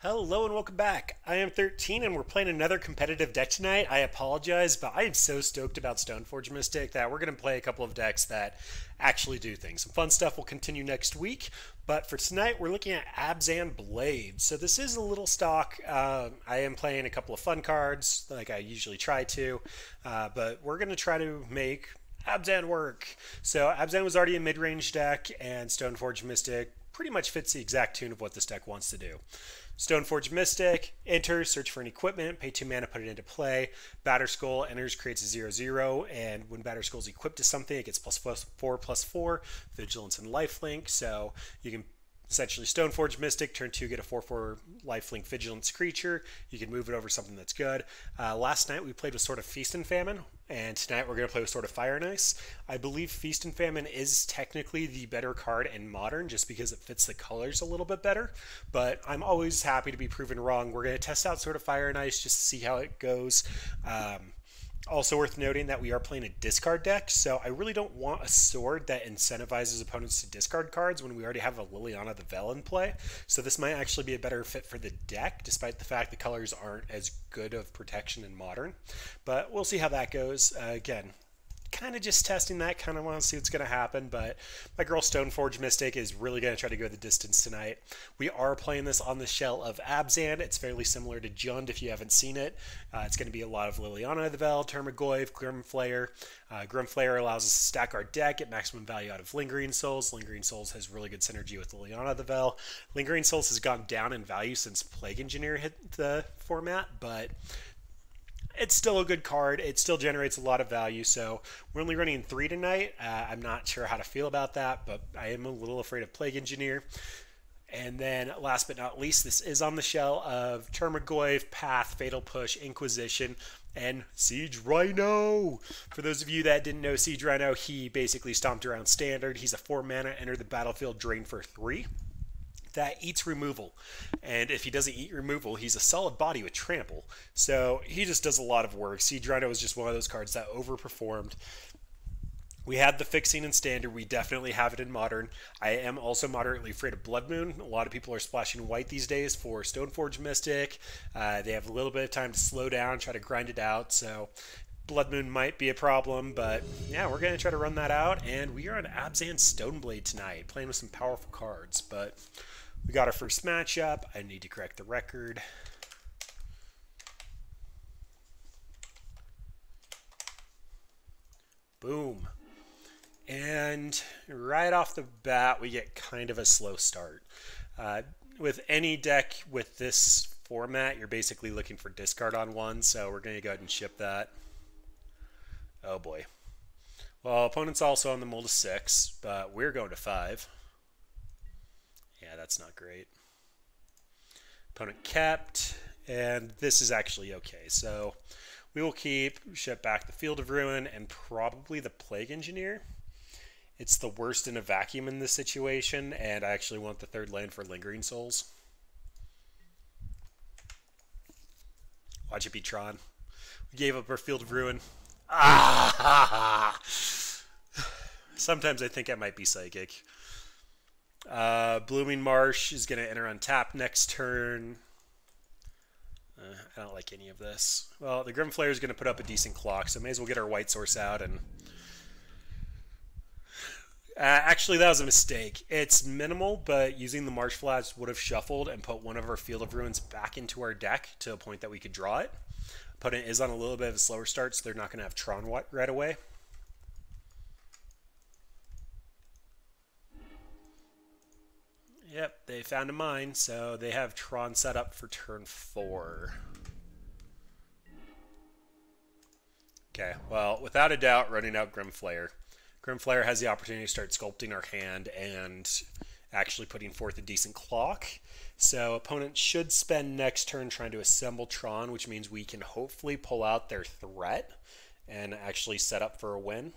Hello and welcome back. I am 13 and we're playing another competitive deck tonight. I apologize, but I am so stoked about Stoneforge Mystic that we're going to play a couple of decks that actually do things. Some fun stuff will continue next week, but for tonight we're looking at Abzan Blade. So this is a little stock. Uh, I am playing a couple of fun cards like I usually try to, uh, but we're going to try to make Abzan work. So Abzan was already a mid-range deck and Stoneforge Mystic pretty much fits the exact tune of what this deck wants to do. Stoneforge Mystic, enter, search for an equipment, pay 2 mana, put it into play. Batterskull enters, creates a 0 0, and when Batterskull is equipped to something, it gets plus, plus 4 plus 4, Vigilance and Lifelink. So you can essentially Stoneforge Mystic, turn 2, get a 4 4 lifelink Vigilance creature. You can move it over something that's good. Uh, last night we played with Sword of Feast and Famine, and tonight we're going to play with Sword of Fire and Ice. I believe Feast and Famine is technically the better card in Modern just because it fits the colors a little bit better, but I'm always happy to be proven wrong. We're going to test out Sword of Fire and Ice just to see how it goes. Um, also worth noting that we are playing a discard deck, so I really don't want a sword that incentivizes opponents to discard cards when we already have a Liliana the Veil in play. So this might actually be a better fit for the deck, despite the fact the colors aren't as good of protection in Modern. But we'll see how that goes. Uh, again, kind of just testing that, kind of want to see what's going to happen, but my girl Stoneforge Mystic is really going to try to go the distance tonight. We are playing this on the shell of Abzan. It's fairly similar to Jund if you haven't seen it. Uh, it's going to be a lot of Liliana the Veil, Tarmogoyf, Grimflayer. Uh, Grimflayer allows us to stack our deck, get maximum value out of Lingering Souls. Lingering Souls has really good synergy with Liliana the Veil. Lingering Souls has gone down in value since Plague Engineer hit the format, but it's still a good card. It still generates a lot of value. So we're only running three tonight. Uh, I'm not sure how to feel about that, but I am a little afraid of Plague Engineer. And then, last but not least, this is on the shell of Tarmogoyf, Path, Fatal Push, Inquisition, and Siege Rhino. For those of you that didn't know Siege Rhino, he basically stomped around standard. He's a 4 mana, enter the battlefield, drain for 3 that eats removal. And if he doesn't eat removal, he's a solid body with trample. So he just does a lot of work. Siege Rhino is just one of those cards that overperformed. We had the fixing in standard. We definitely have it in modern. I am also moderately afraid of Blood Moon. A lot of people are splashing white these days for Stoneforge Mystic. Uh, they have a little bit of time to slow down, try to grind it out. So Blood Moon might be a problem, but yeah, we're going to try to run that out. And we are on Abzan Stoneblade tonight, playing with some powerful cards. But we got our first matchup. I need to correct the record. Boom. And right off the bat, we get kind of a slow start. Uh, with any deck with this format, you're basically looking for discard on one, so we're going to go ahead and ship that. Oh boy. Well, opponent's also on the mold of six, but we're going to five. Yeah, that's not great. Opponent kept, and this is actually okay. So we will keep, ship back the Field of Ruin, and probably the Plague Engineer. It's the worst in a vacuum in this situation, and I actually want the third land for Lingering Souls. Watch it be Tron. We gave up our Field of Ruin. Ah! Sometimes I think I might be psychic. Uh, Blooming Marsh is going to enter on tap next turn. Uh, I don't like any of this. Well, the Grimflayer is going to put up a decent clock, so may as well get our white source out. And uh, actually, that was a mistake. It's minimal, but using the Marsh Flats would have shuffled and put one of our Field of Ruins back into our deck to a point that we could draw it. Opponent is on a little bit of a slower start, so they're not going to have Tron right away. Yep, they found a mine, so they have Tron set up for turn four. Okay, well, without a doubt, running out Grimflayer. Grimflayer has the opportunity to start sculpting our hand and actually putting forth a decent clock. So opponent should spend next turn trying to assemble Tron, which means we can hopefully pull out their threat and actually set up for a win.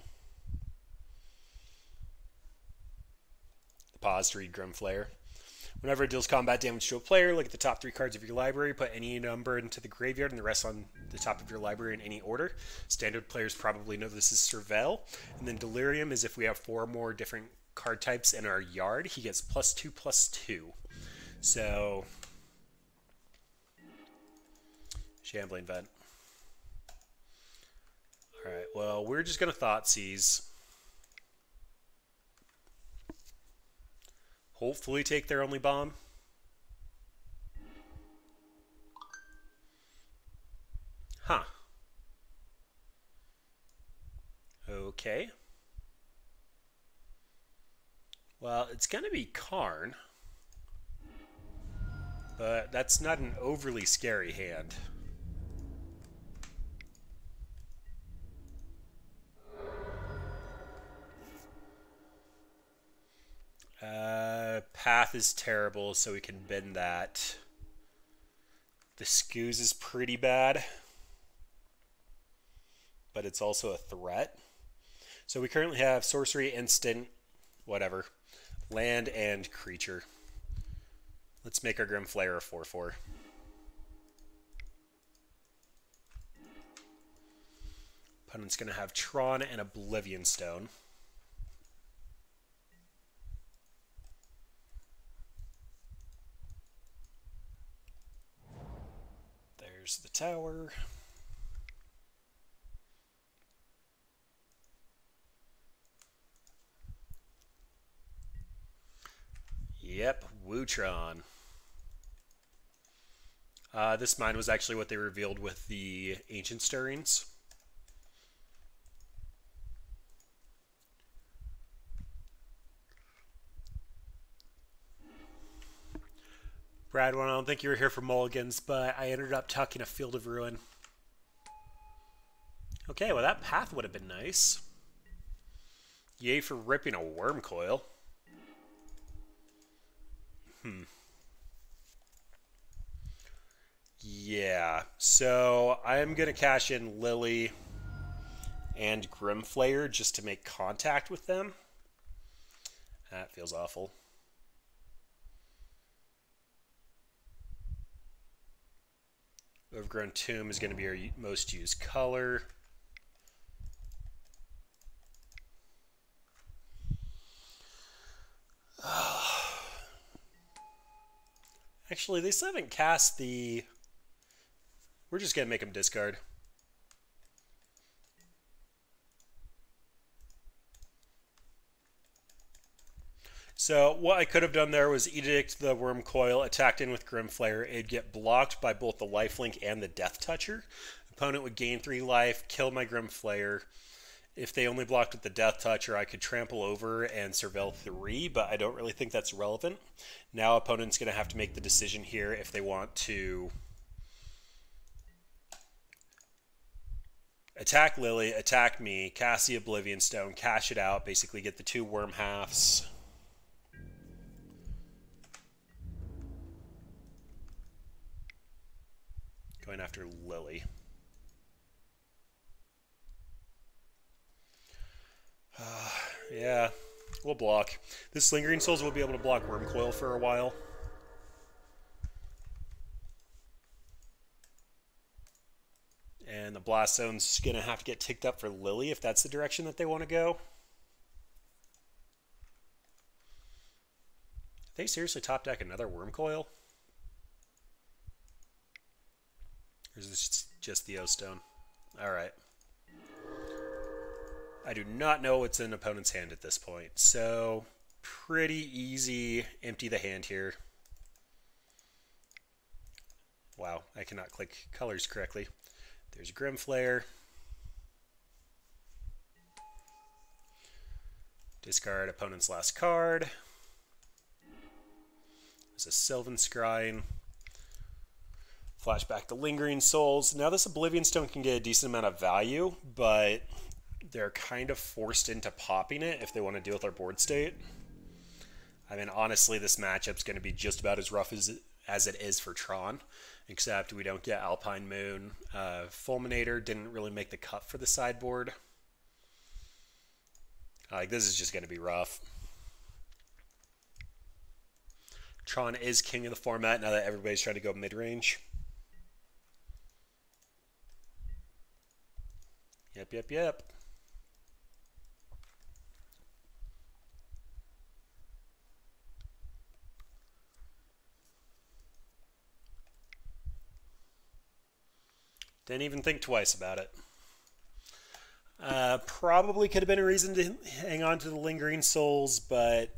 Pause to read Grimflayer. Whenever it deals combat damage to a player, look at the top three cards of your library, put any number into the graveyard and the rest on the top of your library in any order. Standard players probably know this is Surveil. And then Delirium is if we have four more different card types in our yard, he gets plus two, plus two. So Shambling Vent. Alright, well, we're just going to Thoughtseize. Hopefully take their only bomb. Huh. Okay. Well, it's going to be Karn. But that's not an overly scary hand. Uh, path is terrible, so we can bend that. The Scooze is pretty bad, but it's also a threat. So we currently have sorcery, instant, whatever, land, and creature. Let's make our Grim Flayer a 4 4. Opponent's going to have Tron and Oblivion Stone. There's the tower. Yep, Wootron. Uh, this mine was actually what they revealed with the Ancient Stirrings. Brad, well, I don't think you were here for Mulligans, but I ended up tucking a Field of Ruin. Okay, well that path would have been nice. Yay for ripping a Wurmcoil. Hmm. Yeah, so I'm going to cash in Lily and Grimflayer just to make contact with them. That feels awful. Overgrown Tomb is going to be our most used color. Actually, they still haven't cast the... We're just going to make them discard. So what I could have done there was Edict the Wurmcoil, attacked in with Grimflayer. It'd get blocked by both the lifelink and the Death Toucher. Opponent would gain three life, kill my Grimflayer. If they only blocked with the Death Toucher, I could trample over and surveil three, but I don't really think that's relevant. Now opponent's going to have to make the decision here if they want to attack Lily, attack me, cast the Oblivion Stone, cash it out, basically get the two worm halves. After Lily. Uh, yeah, we'll block. This Lingering Souls will be able to block Wurmcoil for a while. And the Blast Zone's going to have to get ticked up for Lily if that's the direction that they want to go. They seriously top deck another Wurmcoil? Or is this just the O-Stone? Alright. I do not know what's in opponent's hand at this point, so pretty easy empty the hand here. Wow, I cannot click colors correctly. There's Grim Grimflayer. Discard opponent's last card. There's a Sylvan Scrying. Flashback to Lingering Souls. Now this Oblivion Stone can get a decent amount of value, but they're kind of forced into popping it if they want to deal with our board state. I mean, honestly, this matchup's going to be just about as rough as, as it is for Tron, except we don't get Alpine Moon. Uh, Fulminator didn't really make the cut for the sideboard. Like, this is just going to be rough. Tron is king of the format now that everybody's trying to go mid-range. Yep, yep, yep. Didn't even think twice about it. Uh, probably could have been a reason to hang on to the lingering souls, but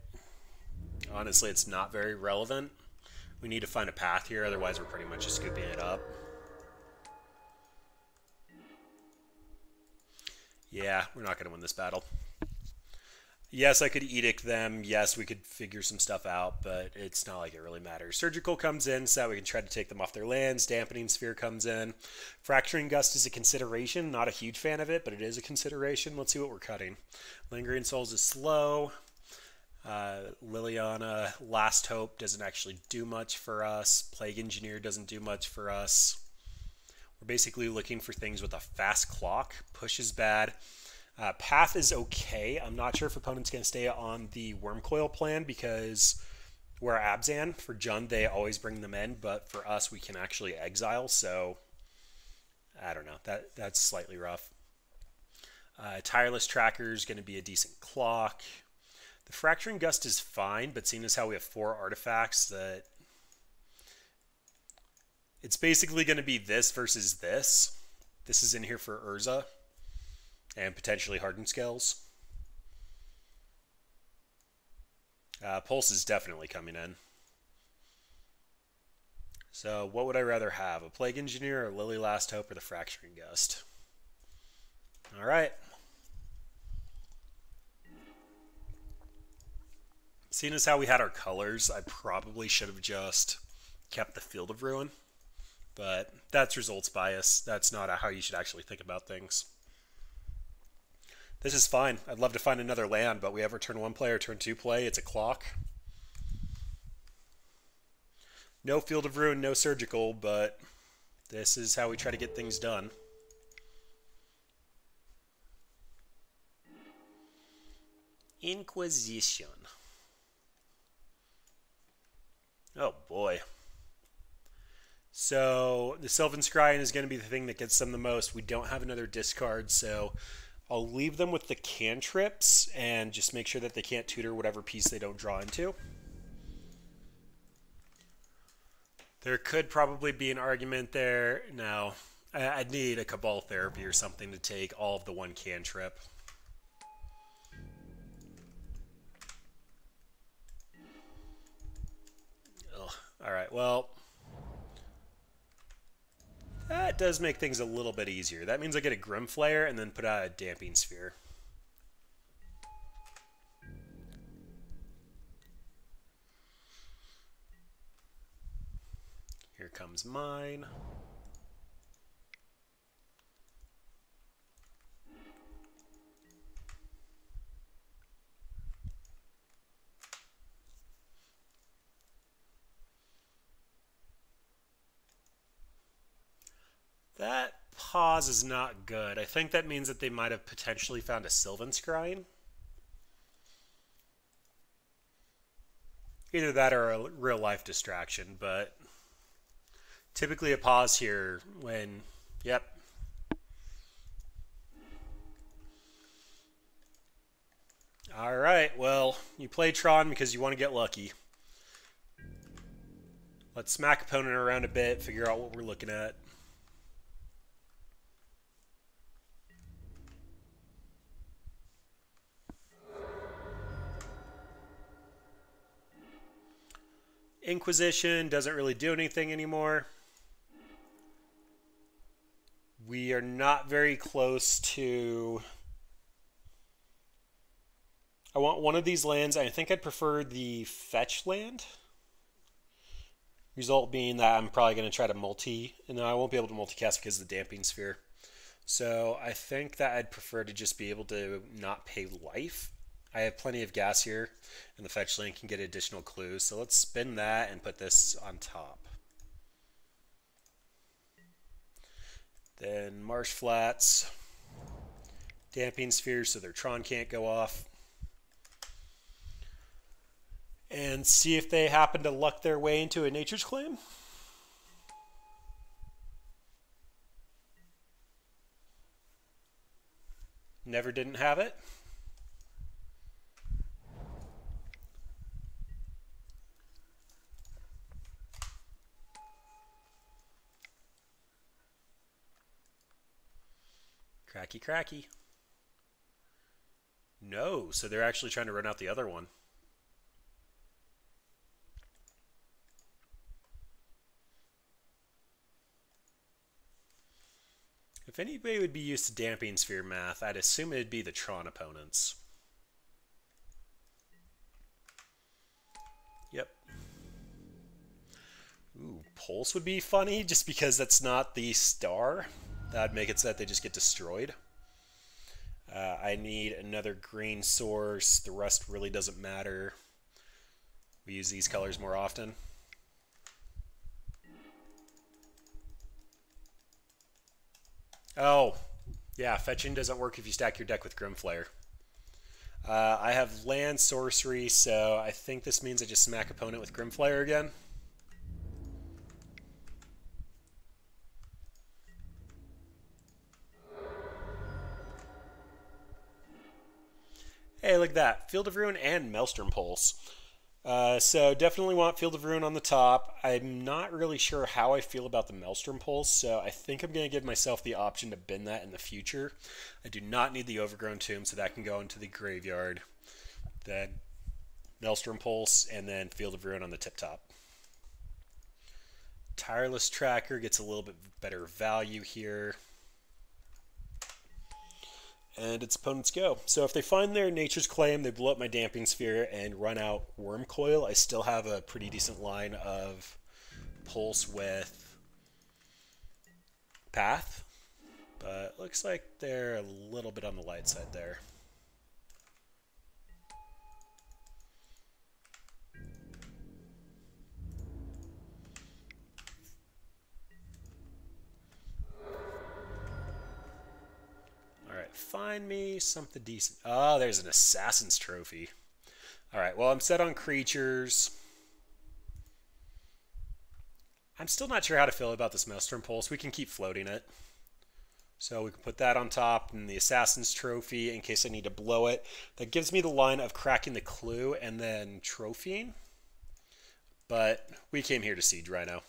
honestly, it's not very relevant. We need to find a path here, otherwise we're pretty much just scooping it up. Yeah, we're not going to win this battle. Yes, I could edict them. Yes, we could figure some stuff out, but it's not like it really matters. Surgical comes in so that we can try to take them off their lands. Dampening Sphere comes in. Fracturing Gust is a consideration. Not a huge fan of it, but it is a consideration. Let's see what we're cutting. Lingering Souls is slow. Uh, Liliana, Last Hope doesn't actually do much for us. Plague Engineer doesn't do much for us. We're basically looking for things with a fast clock. Push is bad. Uh, path is okay. I'm not sure if opponent's going to stay on the Wurmcoil plan because we're Abzan. For Jund, they always bring them in, but for us, we can actually exile. So I don't know. That that's slightly rough. Uh, tireless tracker is going to be a decent clock. The fracturing gust is fine, but seeing as how we have four artifacts, that it's basically going to be this versus this. This is in here for Urza and potentially hardened scales. Uh, Pulse is definitely coming in. So what would I rather have? A Plague Engineer or Lily Last Hope or the Fracturing Gust? All right. Seeing as how we had our colors, I probably should have just kept the Field of Ruin. But that's results bias. That's not how you should actually think about things. This is fine. I'd love to find another land, but we have our turn one play or turn two play. It's a clock. No Field of Ruin, no Surgical, but this is how we try to get things done. Inquisition. Oh boy. So the Sylvan Scrying is going to be the thing that gets them the most. We don't have another discard, so I'll leave them with the cantrips and just make sure that they can't tutor whatever piece they don't draw into. There could probably be an argument there. Now, I'd need a Cabal Therapy or something to take all of the one cantrip. Ugh. All right, well, that does make things a little bit easier. That means I get a Grim Flayer and then put out a Damping Sphere. Here comes mine. That pause is not good. I think that means that they might have potentially found a Sylvan Scrying. Either that or a real life distraction, but typically a pause here when, yep. All right, well, you play Tron because you want to get lucky. Let's smack opponent around a bit, figure out what we're looking at. Inquisition doesn't really do anything anymore. We are not very close to... I want one of these lands. I think I'd prefer the fetch land. Result being that I'm probably going to try to multi, and I won't be able to multicast because of the damping sphere. So I think that I'd prefer to just be able to not pay life I have plenty of gas here, and the fetch land can get additional clues. So let's spin that and put this on top. Then Marsh Flats, Damping Spheres so their Tron can't go off. And see if they happen to luck their way into a Nature's Claim. Never didn't have it. Cracky, cracky. No, so they're actually trying to run out the other one. If anybody would be used to damping sphere math, I'd assume it'd be the Tron opponents. Yep. Ooh, Pulse would be funny just because that's not the star. That'd make it so that they just get destroyed. Uh, I need another green source. The rest really doesn't matter. We use these colors more often. Oh, yeah, fetching doesn't work if you stack your deck with Grimflayer. Uh, I have land sorcery, so I think this means I just smack opponent with Grimflayer again. Hey, look at that. Field of Ruin and Maelstrom Pulse. Uh, so definitely want Field of Ruin on the top. I'm not really sure how I feel about the Maelstrom Pulse, so I think I'm going to give myself the option to bin that in the future. I do not need the Overgrown Tomb, so that can go into the graveyard. Then Maelstrom Pulse, and then Field of Ruin on the tip top. Tireless Tracker gets a little bit better value here and its opponents go. So if they find their Nature's Claim, they blow up my Damping Sphere and run out Wurmcoil. I still have a pretty decent line of Pulse with Path. But looks like they're a little bit on the light side there. Find me something decent. Oh, there's an Assassin's Trophy. All right, well, I'm set on creatures. I'm still not sure how to feel about this Maelstrom Pulse. We can keep floating it. So we can put that on top and the Assassin's Trophy in case I need to blow it. That gives me the line of cracking the clue and then trophying. But we came here to Siege Rhino.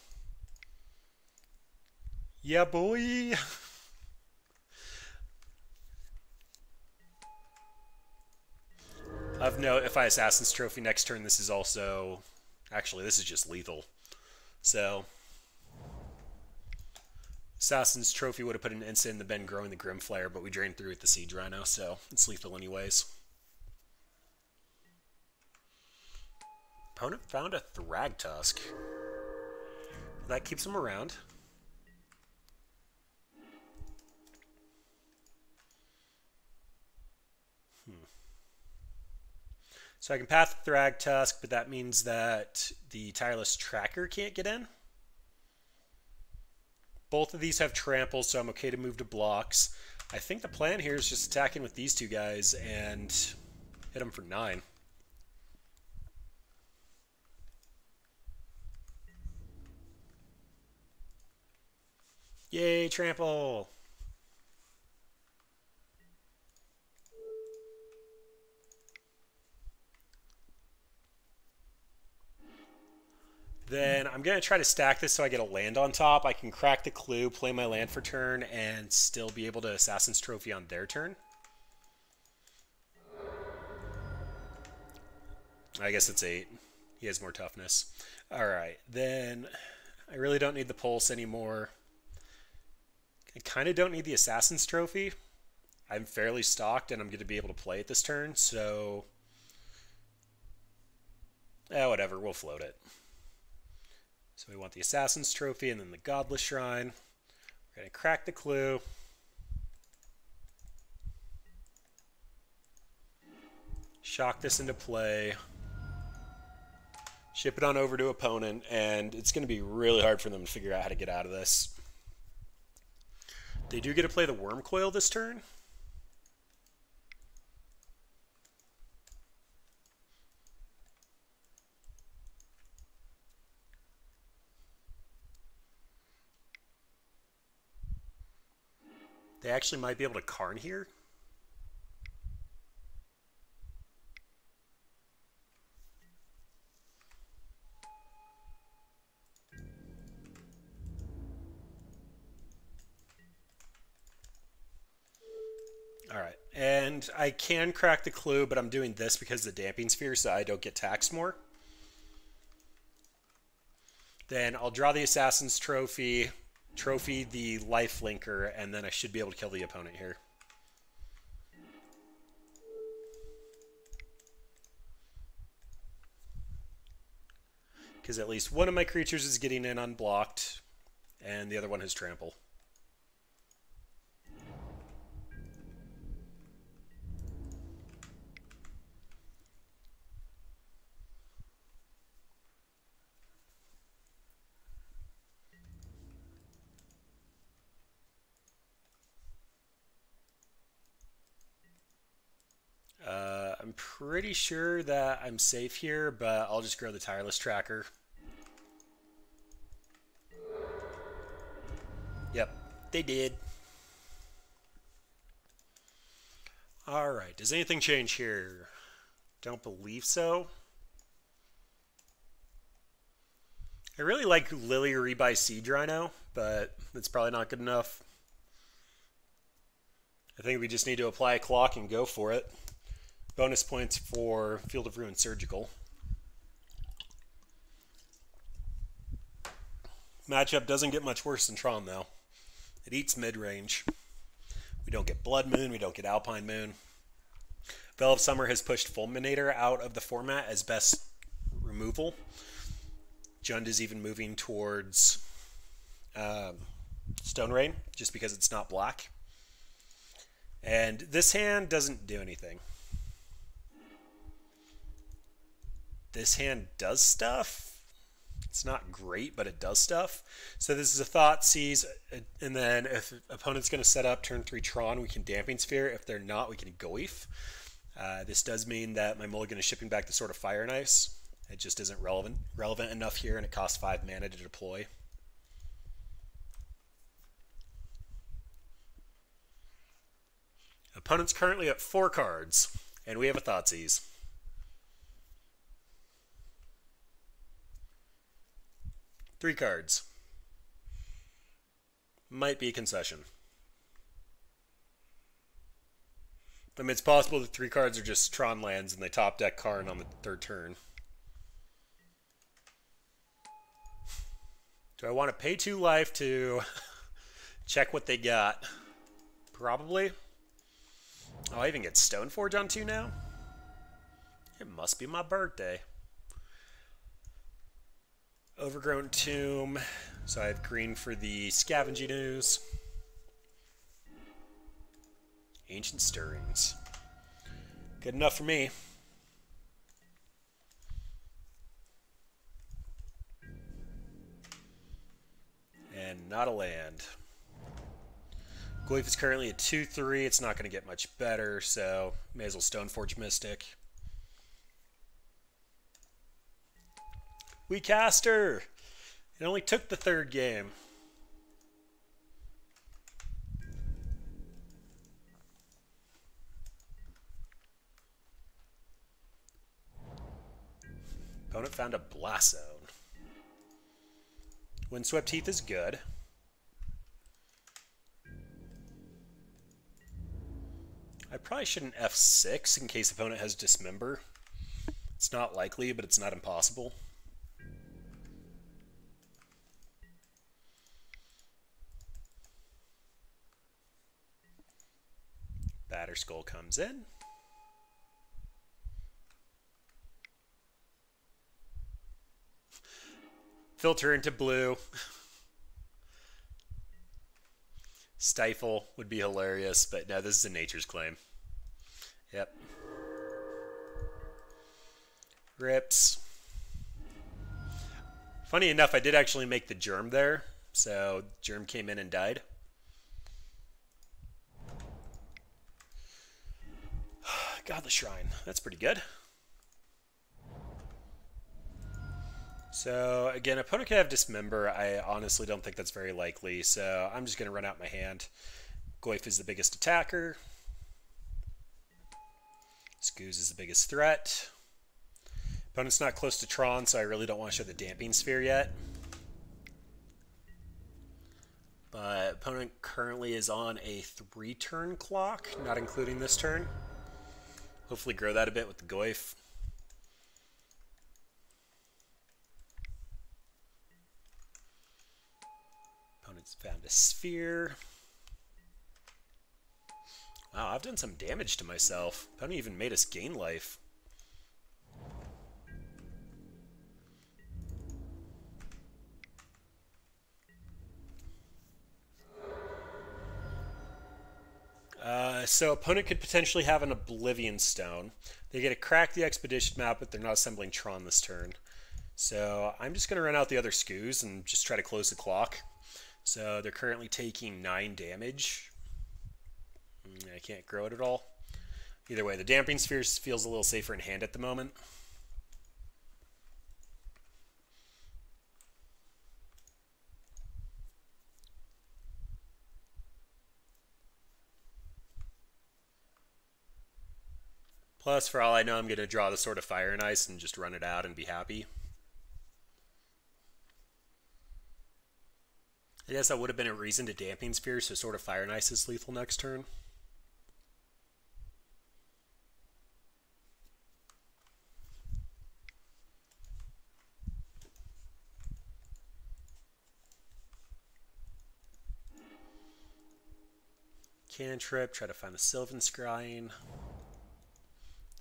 Yeah, boy! Of note, if I Assassin's Trophy next turn, this is also... Actually, this is just lethal. So... Assassin's Trophy would have put an instant in the Ben growing the Grim Flayer, but we drained through with the Siege Rhino, so it's lethal anyways. Opponent found a Thragtusk. That keeps him around. So I can path Thragtusk, but that means that the Tireless Tracker can't get in. Both of these have trample, so I'm okay to move to blocks. I think the plan here is just attacking with these two guys and hit them for 9. Yay, trample! Then I'm going to try to stack this so I get a land on top. I can crack the clue, play my land for turn, and still be able to Assassin's Trophy on their turn. I guess it's 8. He has more toughness. Alright, then I really don't need the Pulse anymore. I kind of don't need the Assassin's Trophy. I'm fairly stocked and I'm going to be able to play it this turn, so... Eh, whatever, we'll float it. So we want the Assassin's Trophy and then the Godless Shrine. We're going to crack the clue. Shock this into play. Ship it on over to opponent, and it's going to be really hard for them to figure out how to get out of this. They do get to play the Wurmcoil this turn. They actually might be able to Karn here. All right, and I can crack the clue, but I'm doing this because the damping sphere, so I don't get taxed more. Then I'll draw the Assassin's Trophy, trophy the Life Linker, and then I should be able to kill the opponent here. Because at least one of my creatures is getting in unblocked, and the other one has trample. Pretty sure that I'm safe here, but I'll just grow the tireless tracker. Yep, they did. Alright, does anything change here? Don't believe so. I really like Lily Rebuy Siege Rhino, but it's probably not good enough. I think we just need to apply a clock and go for it. Bonus points for Field of Ruin Surgical. Matchup doesn't get much worse than Tron, though. It eats mid-range. We don't get Blood Moon, we don't get Alpine Moon. Of Summer has pushed Fulminator out of the format as best removal. Jund is even moving towards um, Stone Rain, just because it's not black. And this hand doesn't do anything. This hand does stuff. It's not great, but it does stuff. So this is a thought, Thoughtseize, and then if opponent's going to set up turn three Tron, we can Damping Sphere. If they're not, we can Goyf. Uh, this does mean that my mulligan is shipping back the Sword of Fire and. It just isn't relevant relevant enough here, and it costs five mana to deploy. Opponent's currently at four cards, and we have a Thoughtseize. Three cards. Might be a concession. I mean, it's possible that three cards are just Tron lands and they top deck Karn on the third turn. Do I want to pay two life to check what they got? Probably. Oh, I even get Stoneforge on two now? It must be my birthday. Overgrown Tomb. So I have green for the Scavenging Ooze. Ancient Stirrings. Good enough for me. And not a land. Goyf is currently a 2-3. It's not going to get much better, so may as well Stoneforge Mystic. We cast her. It only took the third game. Opponent found a Blast Zone. Windswept Heath is good. I probably shouldn't F6 in case opponent has Dismember. It's not likely, but it's not impossible. Batterskull comes in. Filter into blue. Stifle would be hilarious, but no, this is a nature's claim. Yep. Rips. Funny enough, I did actually make the germ there, so germ came in and died. Godless Shrine. That's pretty good. So, again, opponent could have Dismember. I honestly don't think that's very likely, so I'm just going to run out my hand. Goyf is the biggest attacker. Scooz is the biggest threat. Opponent's not close to Tron, so I really don't want to show the Damping Sphere yet. But opponent currently is on a three turn clock, not including this turn. Hopefully grow that a bit with the Goyf. Opponent's found a sphere. Wow, I've done some damage to myself. Opponent even made us gain life. Uh, so opponent could potentially have an Oblivion Stone. They get to crack the Expedition map, but they're not assembling Tron this turn. So I'm just going to run out the other Skoos and just try to close the clock. So they're currently taking 9 damage. Mm, I can't grow it at all. Either way, the Damping Sphere feels a little safer in hand at the moment. Plus, for all I know, I'm going to draw the Sword of Fire and Ice and just run it out and be happy. I guess that would have been a reason to Damping Sphere, so Sword of Fire and Ice is lethal next turn. Cantrip, try to find the Sylvan Scrying.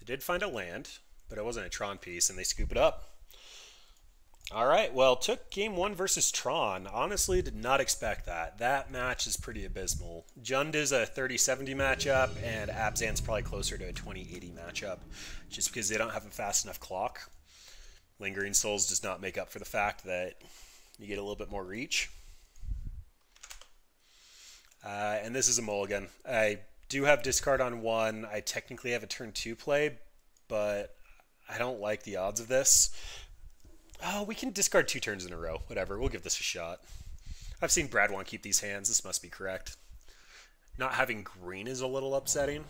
They did find a land, but it wasn't a Tron piece, and they scoop it up. All right, well, took game one versus Tron. Honestly, did not expect that. That match is pretty abysmal. Jund is a 30-70 matchup, and Abzan's probably closer to a 20-80 matchup, just because they don't have a fast enough clock. Lingering Souls does not make up for the fact that you get a little bit more reach. Uh, and this is a mulligan. I do have discard on one. I technically have a turn two play, but I don't like the odds of this. Oh, we can discard two turns in a row. Whatever, we'll give this a shot. I've seen Brad want keep these hands. This must be correct. Not having green is a little upsetting.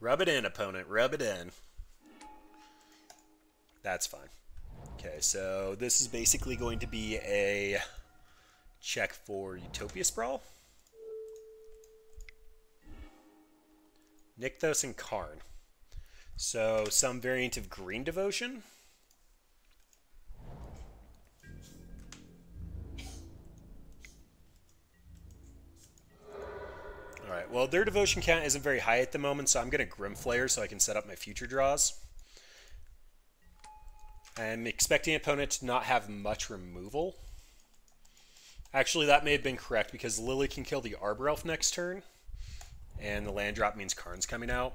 Rub it in, opponent. Rub it in. That's fine. Okay, so this is basically going to be a check for Utopia Sprawl. Nykthos and Karn. So some variant of Green Devotion. Alright, well their devotion count isn't very high at the moment, so I'm going to Grimflayer so I can set up my future draws. I'm expecting opponent to not have much removal. Actually, that may have been correct because Lily can kill the Arbor Elf next turn. And the land drop means Karn's coming out.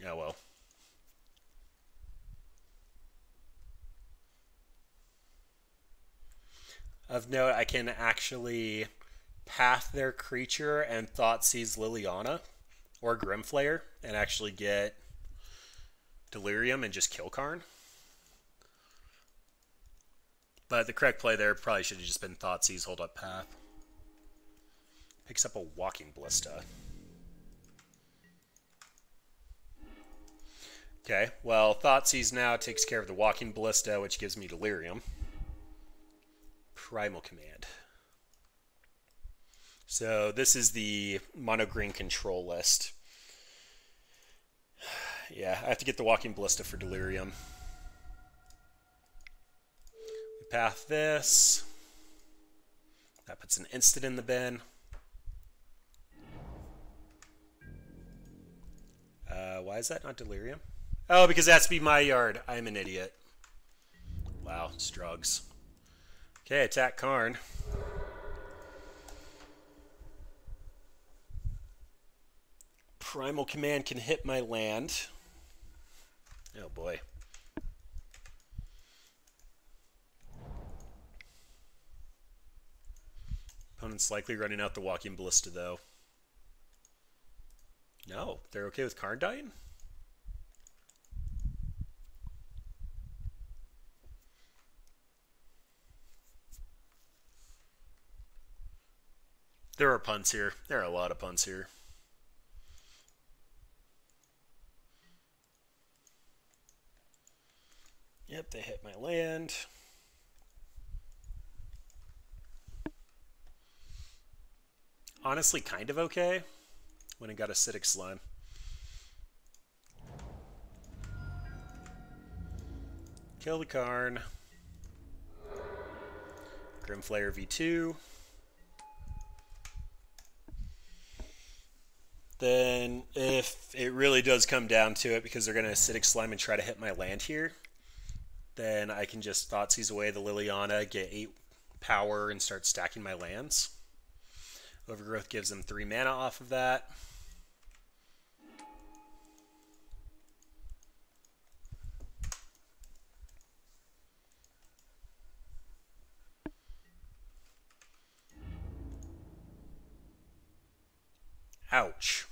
Yeah, well. Of note, I can actually path their creature and Thought Thoughtseize Liliana or Grimflayer and actually get Delirium and just kill Karn. But the correct play there probably should have just been Thoughtseize hold up path. Picks up a Walking Ballista. Okay, well, Thoughtseize now takes care of the Walking Ballista, which gives me Delirium. Primal Command. So this is the mono green control list. Yeah, I have to get the Walking Ballista for Delirium path this. That puts an instant in the bin. Uh, why is that not delirium? Oh, because that's be my yard. I'm an idiot. Wow, it's drugs. Okay, attack Karn. Primal Command can hit my land. Oh boy. Opponent's likely running out the Walking Ballista, though. No, they're okay with Karn dying? There are punts here. There are a lot of punts here. Yep, they hit my land. Honestly, kind of okay when it got acidic slime. Kill the Karn. Grim Flayer V2. Then if it really does come down to it because they're going to acidic slime and try to hit my land here, then I can just Thoughtseize away the Liliana, get 8 power, and start stacking my lands. Overgrowth gives them 3 mana off of that. Ouch.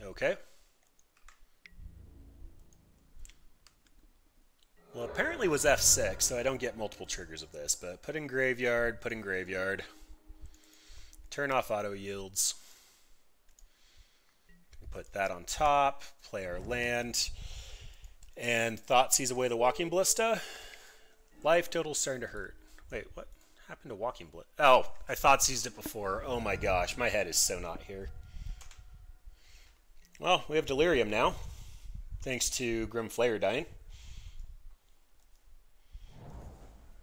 Okay. Well, apparently was F6, so I don't get multiple triggers of this, but put in graveyard, put in graveyard. Turn off auto yields. Put that on top, play our land, and Thoughtseize away the Walking Ballista. Life total starting to hurt. Wait, what happened to Walking Ballista? Oh, I Thoughtseized it before. Oh my gosh, my head is so not here. Well, we have Delirium now, thanks to Grim Flayer dying.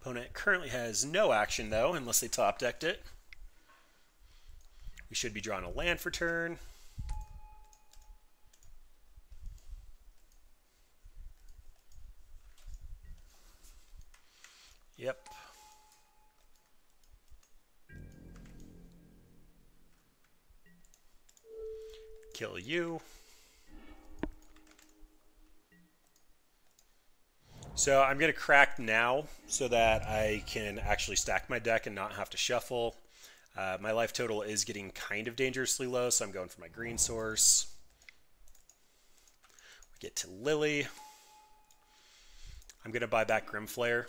Opponent currently has no action, though, unless they top decked it. We should be drawing a land for turn. Yep. Kill you. So I'm going to crack now so that I can actually stack my deck and not have to shuffle. Uh, my life total is getting kind of dangerously low, so I'm going for my green source. We get to Lily. I'm going to buy back Grim Flayer.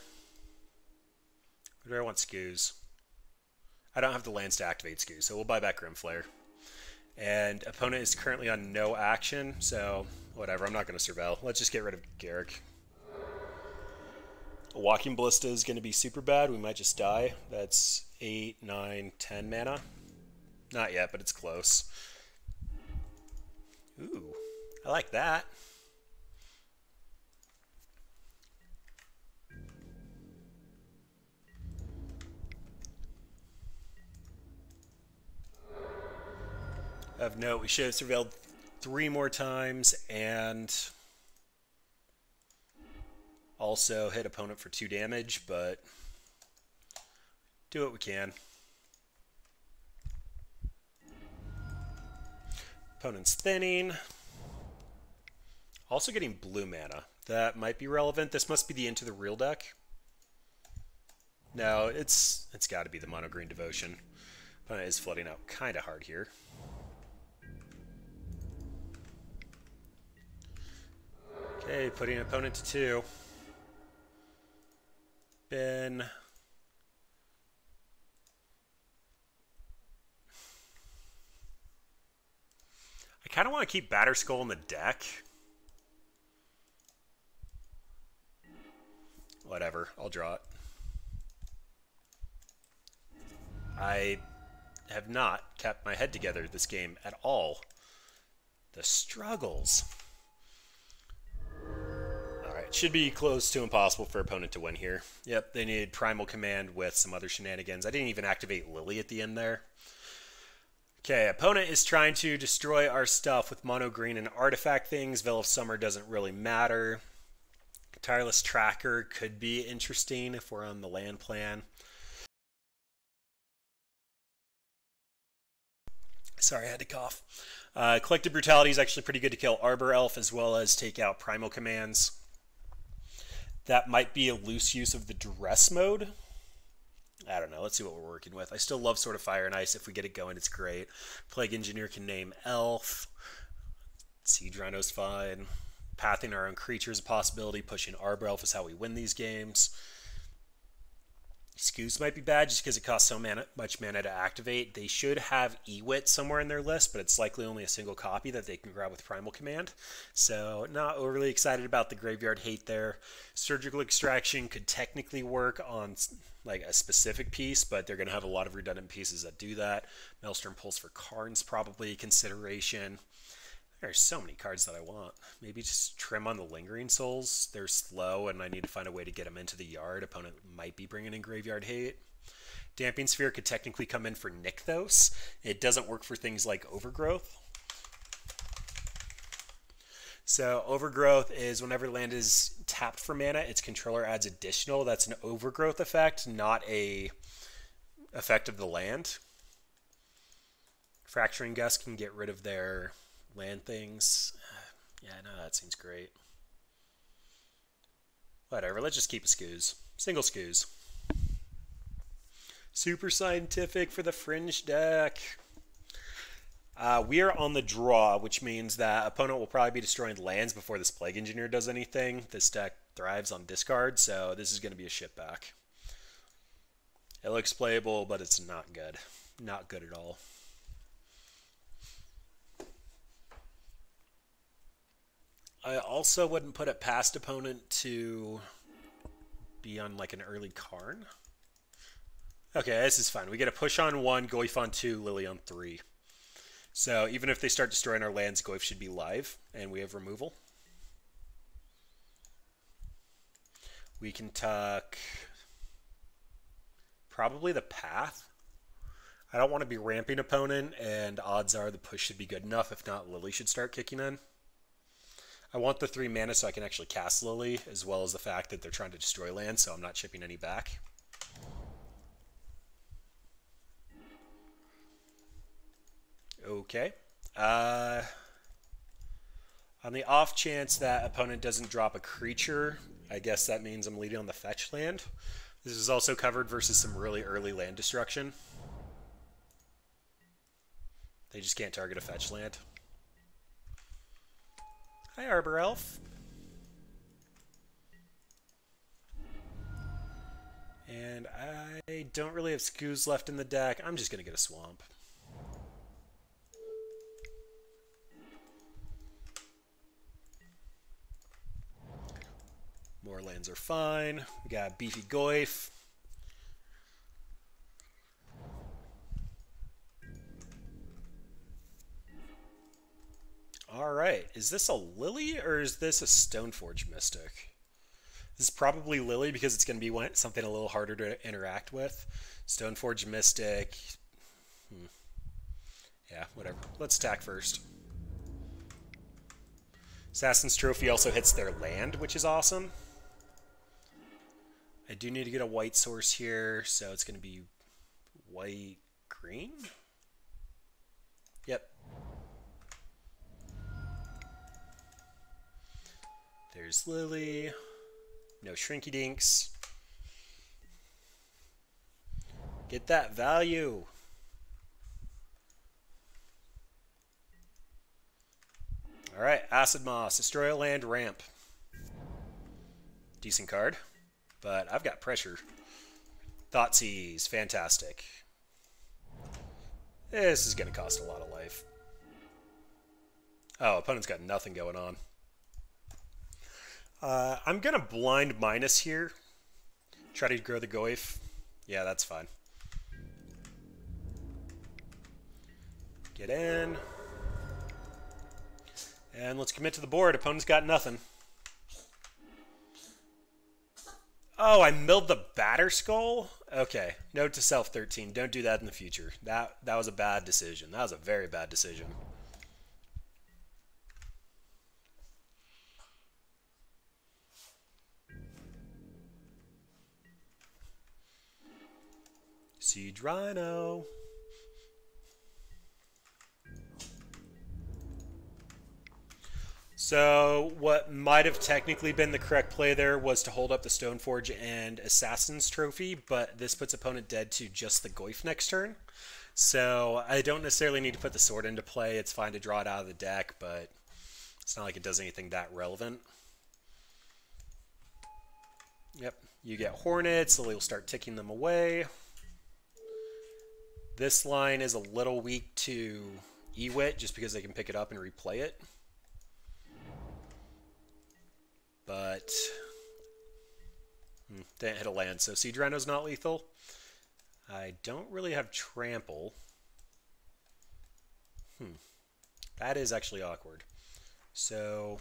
Or do I want Scoos? I don't have the lands to activate Scoos, so we'll buy back Grim Flayer. And opponent is currently on no action, so whatever, I'm not going to surveil. Let's just get rid of Garruk. Walking Ballista is going to be super bad. We might just die. That's 8, 9, 10 mana. Not yet, but it's close. Ooh, I like that. Of note, we should have surveilled three more times and also hit opponent for two damage, but do what we can. Opponent's thinning. Also getting blue mana. That might be relevant. This must be the Into the Real deck. No, it's it's got to be the Mono Green Devotion. Opponent is flooding out kind of hard here. Okay, putting opponent to two been I kind of want to keep Batterskull in the deck. Whatever, I'll draw it. I have not kept my head together this game at all. The struggles. Should be close to impossible for opponent to win here. Yep, they need Primal Command with some other shenanigans. I didn't even activate Lily at the end there. Okay, opponent is trying to destroy our stuff with mono green and artifact things. Veil of Summer doesn't really matter. Tireless Tracker could be interesting if we're on the land plan. Sorry, I had to cough. Uh, Collective Brutality is actually pretty good to kill Arbor Elf as well as take out Primal Commands that might be a loose use of the duress mode. I don't know. Let's see what we're working with. I still love Sword of Fire and Ice. If we get it going, it's great. Plague Engineer can name Elf. Siege Rhino's fine. Pathing our own creature is a possibility. Pushing Arbor Elf is how we win these games. Scoos might be bad just because it costs so mana, much mana to activate. They should have Ewit somewhere in their list, but it's likely only a single copy that they can grab with Primal Command. So not overly excited about the Graveyard Hate there. Surgical Extraction could technically work on like a specific piece, but they're going to have a lot of redundant pieces that do that. Maelstrom Pulse for Karn's probably a consideration. There's so many cards that I want. Maybe just trim on the Lingering Souls. They're slow, and I need to find a way to get them into the yard. Opponent might be bringing in Graveyard Hate. Damping Sphere could technically come in for Nykthos. It doesn't work for things like Overgrowth. So Overgrowth is whenever land is tapped for mana, its controller adds additional. That's an Overgrowth effect, not a effect of the land. Fracturing Gust can get rid of their land things. Yeah, no, that seems great. Whatever, let's just keep a scoos. Single scoos. Super scientific for the fringe deck. Uh, we are on the draw, which means that opponent will probably be destroying lands before this Plague Engineer does anything. This deck thrives on discard, so this is going to be a ship back. It looks playable, but it's not good. Not good at all. I also wouldn't put it past opponent to be on like an early Karn. Okay, this is fine. We get a push on one, Goyf on two, Lily on three. So even if they start destroying our lands, Goyf should be live, and we have removal. We can tuck probably the path. I don't want to be ramping opponent, and odds are the push should be good enough. If not, Lily should start kicking in. I want the three mana so I can actually cast Lily, as well as the fact that they're trying to destroy land, so I'm not chipping any back. Okay. Uh, on the off chance that opponent doesn't drop a creature, I guess that means I'm leading on the fetch land. This is also covered versus some really early land destruction. They just can't target a fetch land. Hi, Arbor Elf. And I don't really have Scoos left in the deck. I'm just going to get a Swamp. More lands are fine. We got Beefy Goyf. Right. Is this a Lily or is this a Stoneforge Mystic? This is probably Lily because it's going to be something a little harder to interact with. Stoneforge Mystic. Hmm. Yeah, whatever. Let's attack first. Assassin's Trophy also hits their land, which is awesome. I do need to get a white source here, so it's going to be white green. Yep, There's Lily. No Shrinky Dinks. Get that value. All right, Acid Moss, Destroy a Land Ramp. Decent card, but I've got pressure. Thoughtseize, fantastic. This is going to cost a lot of life. Oh, opponent's got nothing going on. Uh, I'm going to blind minus here. Try to grow the Goyf. Yeah, that's fine. Get in. And let's commit to the board. Opponent's got nothing. Oh, I milled the Batterskull? Okay. Note to self 13. Don't do that in the future. That that was a bad decision. That was a very bad decision. Siege Rhino. So what might have technically been the correct play there was to hold up the Stoneforge and Assassin's Trophy, but this puts opponent dead to just the Goyf next turn. So I don't necessarily need to put the sword into play. It's fine to draw it out of the deck, but it's not like it does anything that relevant. Yep, you get Hornets, so will start ticking them away. This line is a little weak to Ewit just because they can pick it up and replay it. But hmm, didn't hit a land, so Siege Rhino's not lethal. I don't really have Trample. Hmm. That is actually awkward. So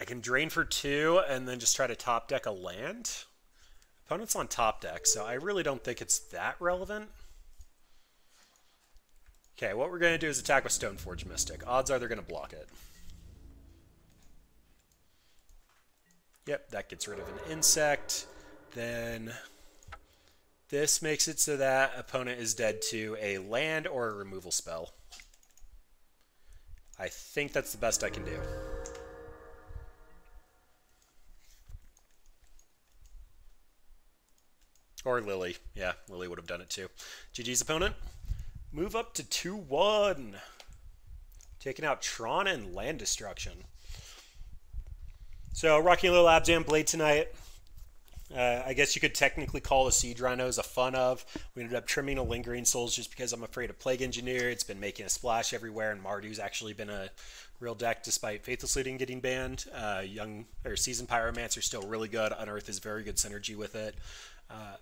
I can drain for two and then just try to top deck a land. Opponent's on top deck, so I really don't think it's that relevant. Okay, what we're going to do is attack with Stoneforge Mystic. Odds are they're going to block it. Yep, that gets rid of an insect. Then this makes it so that opponent is dead to a land or a removal spell. I think that's the best I can do. Or Lily. Yeah, Lily would have done it too. GG's opponent. Move up to 2-1. Taking out Tron and Land Destruction. So, Rocky Little Abzan Blade tonight. Uh, I guess you could technically call the Siege Rhinos a fun of. We ended up trimming a Lingering Souls just because I'm afraid of Plague Engineer. It's been making a splash everywhere, and Mardu's actually been a real deck despite Faithless Looting getting banned. Uh, young or Seasoned Pyromancer still really good. Unearth is very good synergy with it. Uh,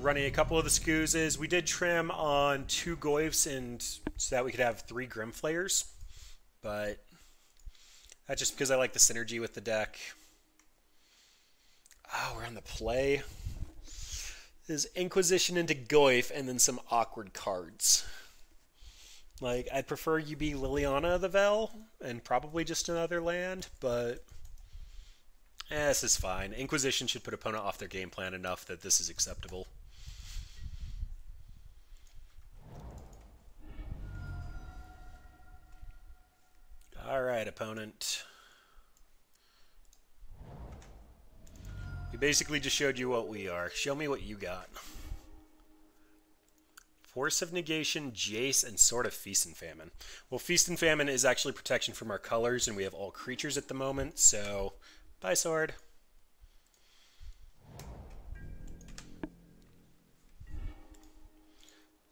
running a couple of the Scoozes. We did trim on two Goyfs and so that we could have three Grim Flayers, but that's just because I like the synergy with the deck. Oh, we're on the play. Is Inquisition into Goyf and then some awkward cards. Like, I'd prefer you be Liliana the Veil and probably just another land, but eh, this is fine. Inquisition should put opponent off their game plan enough that this is acceptable. All right, opponent. We basically just showed you what we are. Show me what you got. Force of Negation, Jace, and Sword of Feast and Famine. Well, Feast and Famine is actually protection from our colors, and we have all creatures at the moment, so bye, Sword.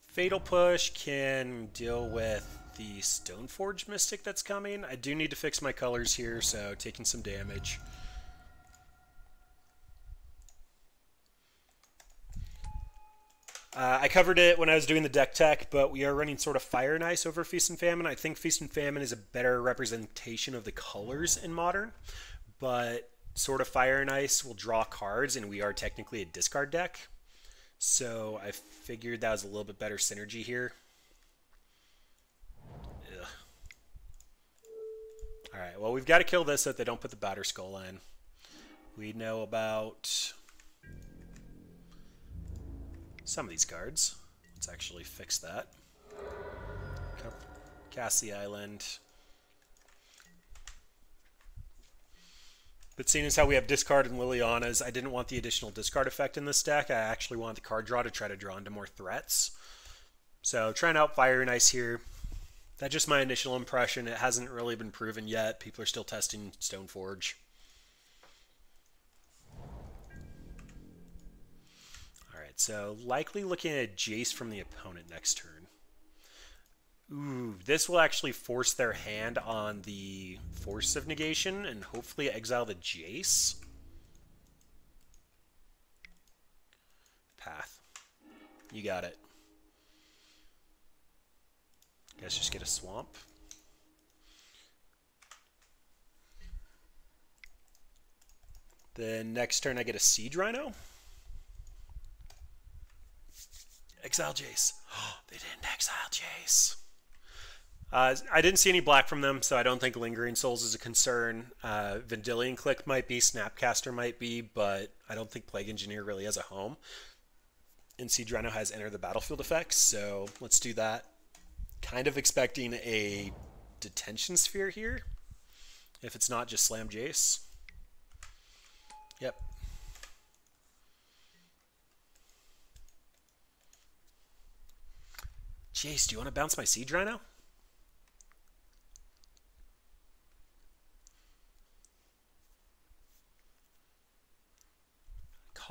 Fatal Push can deal with the Stoneforge Mystic that's coming. I do need to fix my colors here, so taking some damage. Uh, I covered it when I was doing the deck tech, but we are running Sword of Fire and Ice over Feast and Famine. I think Feast and Famine is a better representation of the colors in Modern, but Sword of Fire and Ice will draw cards, and we are technically a discard deck. So I figured that was a little bit better synergy here. Alright, well, we've got to kill this so that they don't put the Batterskull in. We know about some of these cards. Let's actually fix that. Cast the island. But seeing as how we have discard and Liliana's, I didn't want the additional discard effect in this deck. I actually want the card draw to try to draw into more threats. So trying out Fire and Ice here. That's just my initial impression. It hasn't really been proven yet. People are still testing Stoneforge. Alright, so likely looking at Jace from the opponent next turn. Ooh, this will actually force their hand on the Force of Negation and hopefully exile the Jace. Path. You got it. Guess just get a swamp. Then next turn I get a Siege Rhino. Exile Jace. They didn't exile Jace. Uh, I didn't see any black from them, so I don't think Lingering Souls is a concern. Uh, Vendilion Clique might be, Snapcaster might be, but I don't think Plague Engineer really has a home. And Siege Rhino has Enter the Battlefield effects, so let's do that kind of expecting a detention sphere here. If it's not just slam Jace. Yep. Jace, do you want to bounce my Siege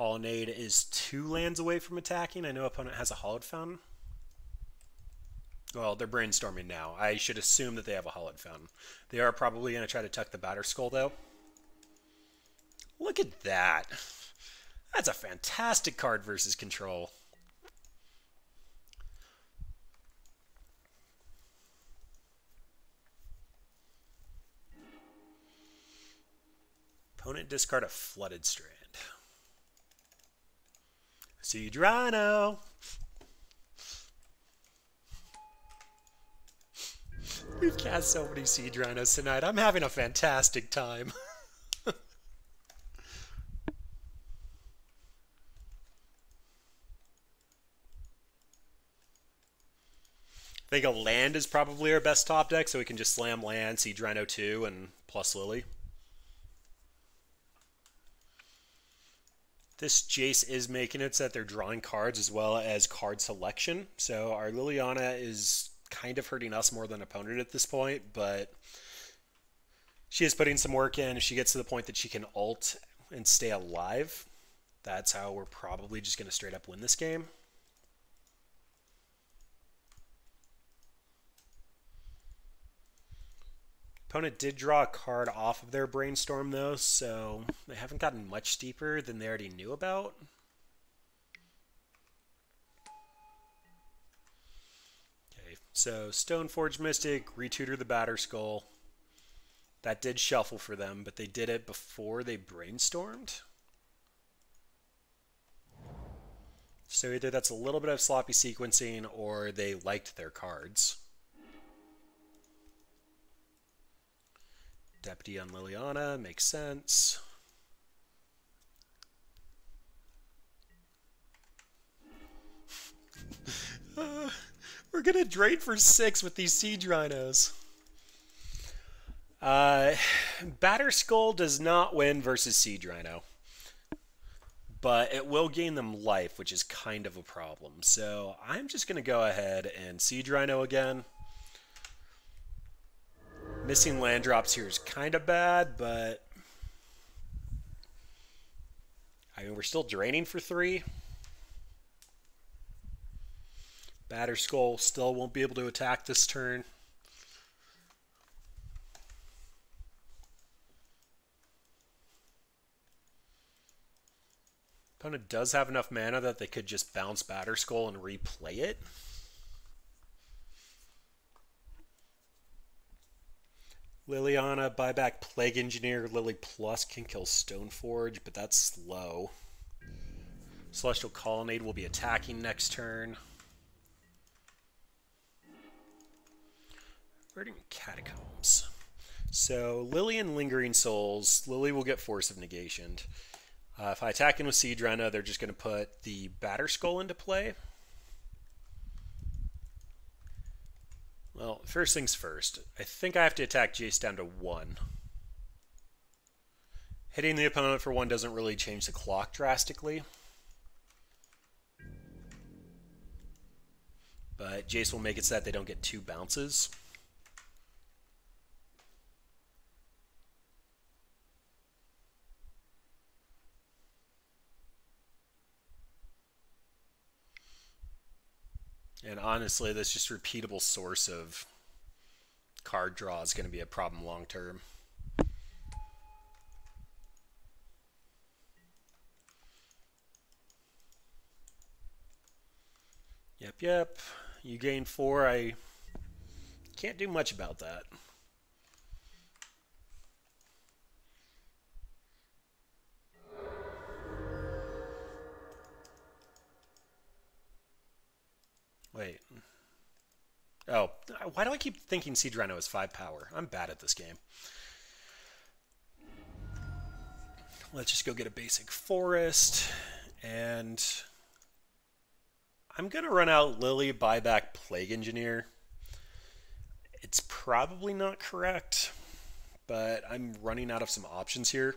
Colonnade is two lands away from attacking. I know opponent has a Hallowed Fountain. Well, they're brainstorming now. I should assume that they have a Hallowed Fountain. They are probably going to try to tuck the Batterskull, though. Look at that. That's a fantastic card versus control. Opponent discard a Flooded Strand. Siege Rhino. We've cast so many Siege Rhinos tonight. I'm having a fantastic time. I think a land is probably our best top deck, so we can just slam land, Siege Rhino 2, and plus Lily. This Jace is making it so that they're drawing cards as well as card selection. So our Liliana is kind of hurting us more than opponent at this point, but she is putting some work in. If she gets to the point that she can ult and stay alive, that's how we're probably just going to straight up win this game. Opponent did draw a card off of their brainstorm though, so they haven't gotten much deeper than they already knew about. Okay, so Stoneforge Mystic, retutor the Batterskull. That did shuffle for them, but they did it before they brainstormed. So either that's a little bit of sloppy sequencing or they liked their cards. Deputy on Liliana makes sense. uh, we're gonna drain for six with these siege rhinos. Uh, Batterskull does not win versus Siege Rhino, but it will gain them life, which is kind of a problem. So I'm just going to go ahead and Siege Rhino again. Missing land drops here is kind of bad, but... I mean, we're still draining for three. Batterskull still won't be able to attack this turn. Opponent does have enough mana that they could just bounce Batterskull and replay it. Liliana, buyback Plague Engineer, Lily Plus can kill Stoneforge, but that's slow. Celestial Colonnade will be attacking next turn. Burning Catacombs. So Lily and Lingering Souls, Lily will get Force of Negation. Uh, if I attack in with Siege Rhino, they're just going to put the Batterskull into play. Well, first things first. I think I have to attack Jace down to 1. Hitting the opponent for 1 doesn't really change the clock drastically. But Jace will make it so that they don't get two bounces. And honestly, this just repeatable source of card draw is going to be a problem long term. Yep, yep. You gain four. I can't do much about that. Wait. Oh, why do I keep thinking Siege Rhino is 5 power? I'm bad at this game. Let's just go get a basic forest. And I'm going to run out Lily, buyback Plague Engineer. It's probably not correct, but I'm running out of some options here.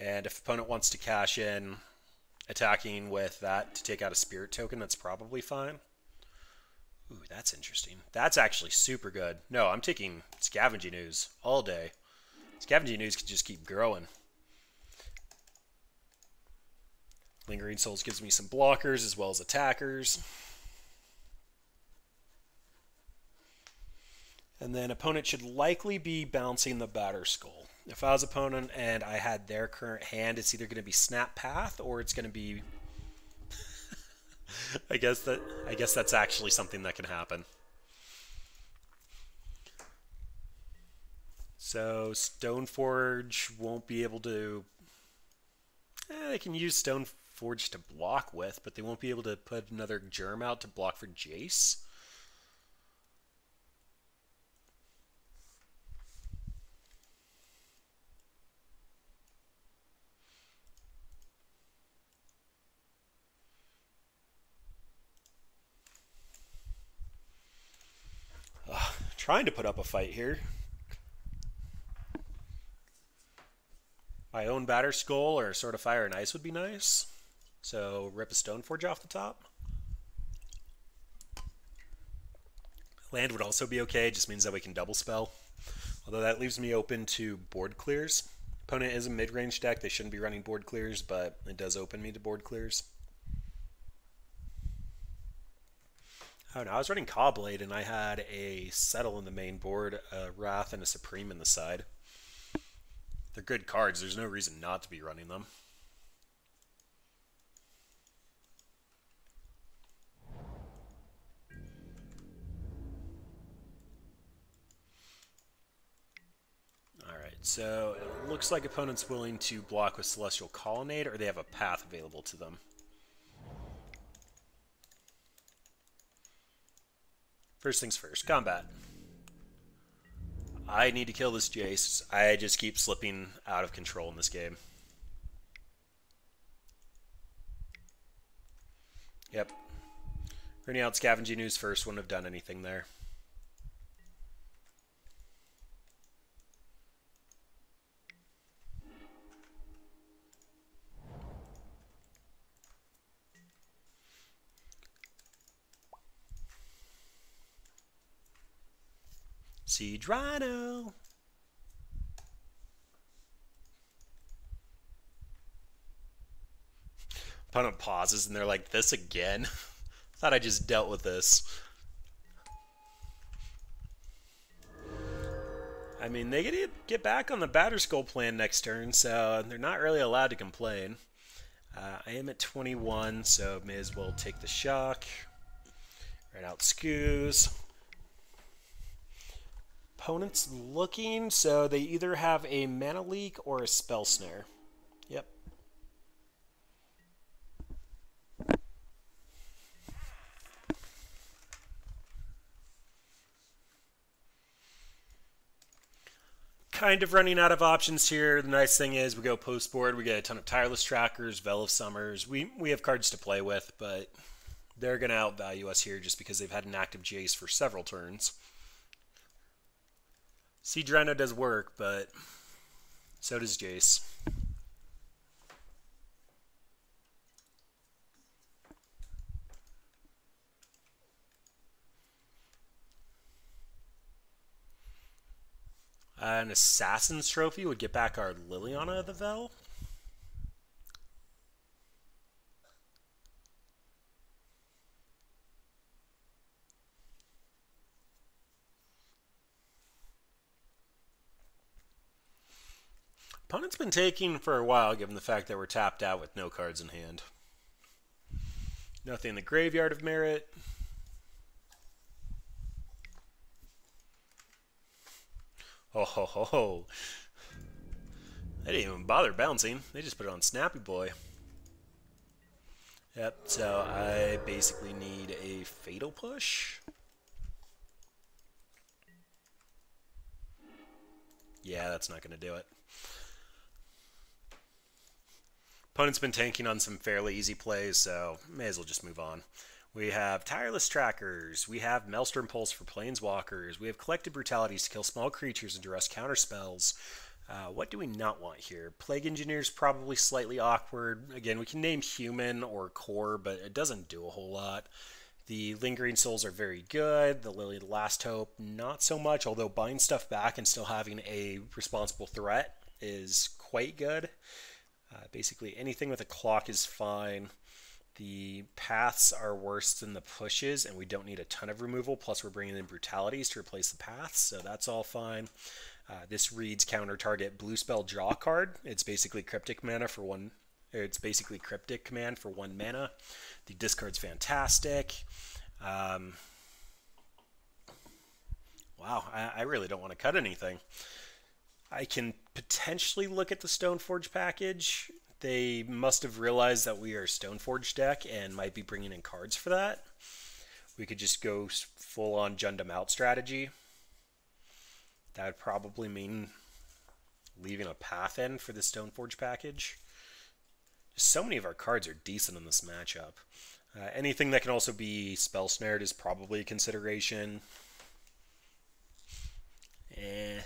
And if opponent wants to cash in attacking with that to take out a spirit token, that's probably fine. Ooh, that's interesting. That's actually super good. No, I'm taking Scavenging Ooze all day. Scavenging Ooze can just keep growing. Lingering Souls gives me some blockers as well as attackers. And then opponent should likely be bouncing the Batterskull. If I was opponent and I had their current hand, it's either going to be Snap Path or it's going to be. I guess that I guess that's actually something that can happen. So Stoneforge won't be able to. Eh, they can use Stoneforge to block with, but they won't be able to put another Germ out to block for Jace. trying to put up a fight here. My own Batterskull or Sword of Fire and Ice would be nice. So rip a Stoneforge off the top. Land would also be okay, just means that we can double spell. Although that leaves me open to board clears. Opponent is a mid-range deck, they shouldn't be running board clears, but it does open me to board clears. Oh no, I was running Caw-Blade and I had a Settle in the main board, a Wrath, and a Supreme in the side. They're good cards, there's no reason not to be running them. Alright, so it looks like opponent's willing to block with Celestial Colonnade, or they have a path available to them. First things first, combat. I need to kill this Jace. I just keep slipping out of control in this game. Yep. Running out Scavenging Ooze first wouldn't have done anything there. Siege Rhino. Opponent pauses and they're like, this again? Thought I just dealt with this. I mean, they get get back on the Batterskull plan next turn, so they're not really allowed to complain. Uh, I am at 21, so may as well take the shock. Right out Scoos opponent's looking, so they either have a mana leak or a spell snare. Yep. Kind of running out of options here. The nice thing is we go post board, we get a ton of tireless trackers, Veil of Summers. We we have cards to play with, but they're going to outvalue us here just because they've had an active Jace for several turns. Rhino does work, but so does Jace. Uh, an Assassin's Trophy would get back our Liliana of the Veil. Opponent's been taking for a while, given the fact that we're tapped out with no cards in hand. Nothing in the graveyard of merit. Oh ho ho ho. They didn't even bother bouncing. They just put it on Snappy Boy. Yep, so I basically need a Fatal Push. Yeah, that's not going to do it. Opponent's been tanking on some fairly easy plays, so may as well just move on. We have Tireless Trackers. We have Maelstrom Pulse for Planeswalkers. We have Collective Brutalities to kill small creatures and duress counterspells. Uh, what do we not want here? Plague Engineer's probably slightly awkward. Again, we can name Human or Core, but it doesn't do a whole lot. The Lingering Souls are very good. The Lily the Last Hope, not so much, although buying stuff back and still having a responsible threat is quite good. Uh, basically, anything with a clock is fine. The paths are worse than the pushes, and we don't need a ton of removal. Plus, we're bringing in brutalities to replace the paths, so that's all fine. Uh, this reads counter target blue spell draw card. It's basically cryptic mana for one. It's basically cryptic command for one mana. The discard's fantastic. Um, wow, I, I really don't want to cut anything. I can potentially look at the Stoneforge package. They must have realized that we are Stoneforge deck and might be bringing in cards for that. We could just go full on Jund out strategy. That would probably mean leaving a path in for the Stoneforge package. So many of our cards are decent in this matchup. Uh, anything that can also be spell snared is probably a consideration. Eh.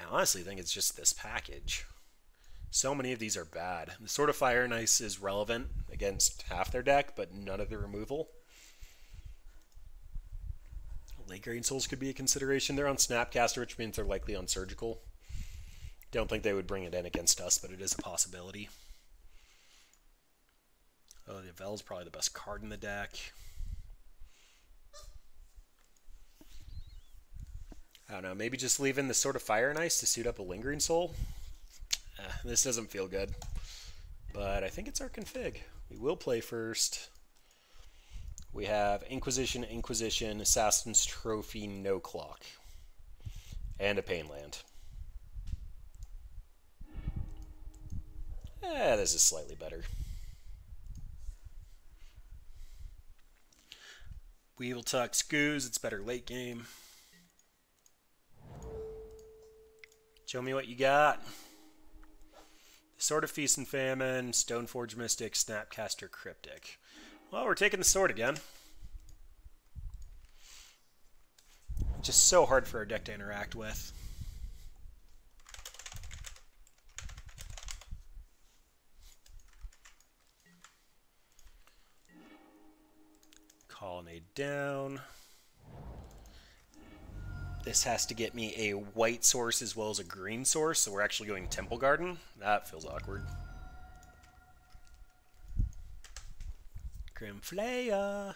I honestly think it's just this package. So many of these are bad. The Sword of Fire and Ice is relevant against half their deck, but none of the removal. Leyline Souls could be a consideration. They're on Snapcaster, which means they're likely on Surgical. Don't think they would bring it in against us, but it is a possibility. Oh, the Yvel's probably the best card in the deck. I don't know, maybe just leaving the Sword of Fire and Ice to suit up a Lingering Soul. Uh, this doesn't feel good. But I think it's our config. We will play first. We have Inquisition, Inquisition, Assassin's Trophy, No Clock, and a Painland. Eh, this is slightly better. Weevil Tuck Scoos, it's better late game. Show me what you got. Sword of Feast and Famine, Stoneforge Mystic, Snapcaster Cryptic. Well, we're taking the sword again. Just so hard for our deck to interact with. Colonnade down. This has to get me a white source as well as a green source, so we're actually going Temple Garden. That feels awkward. Grim Flayer.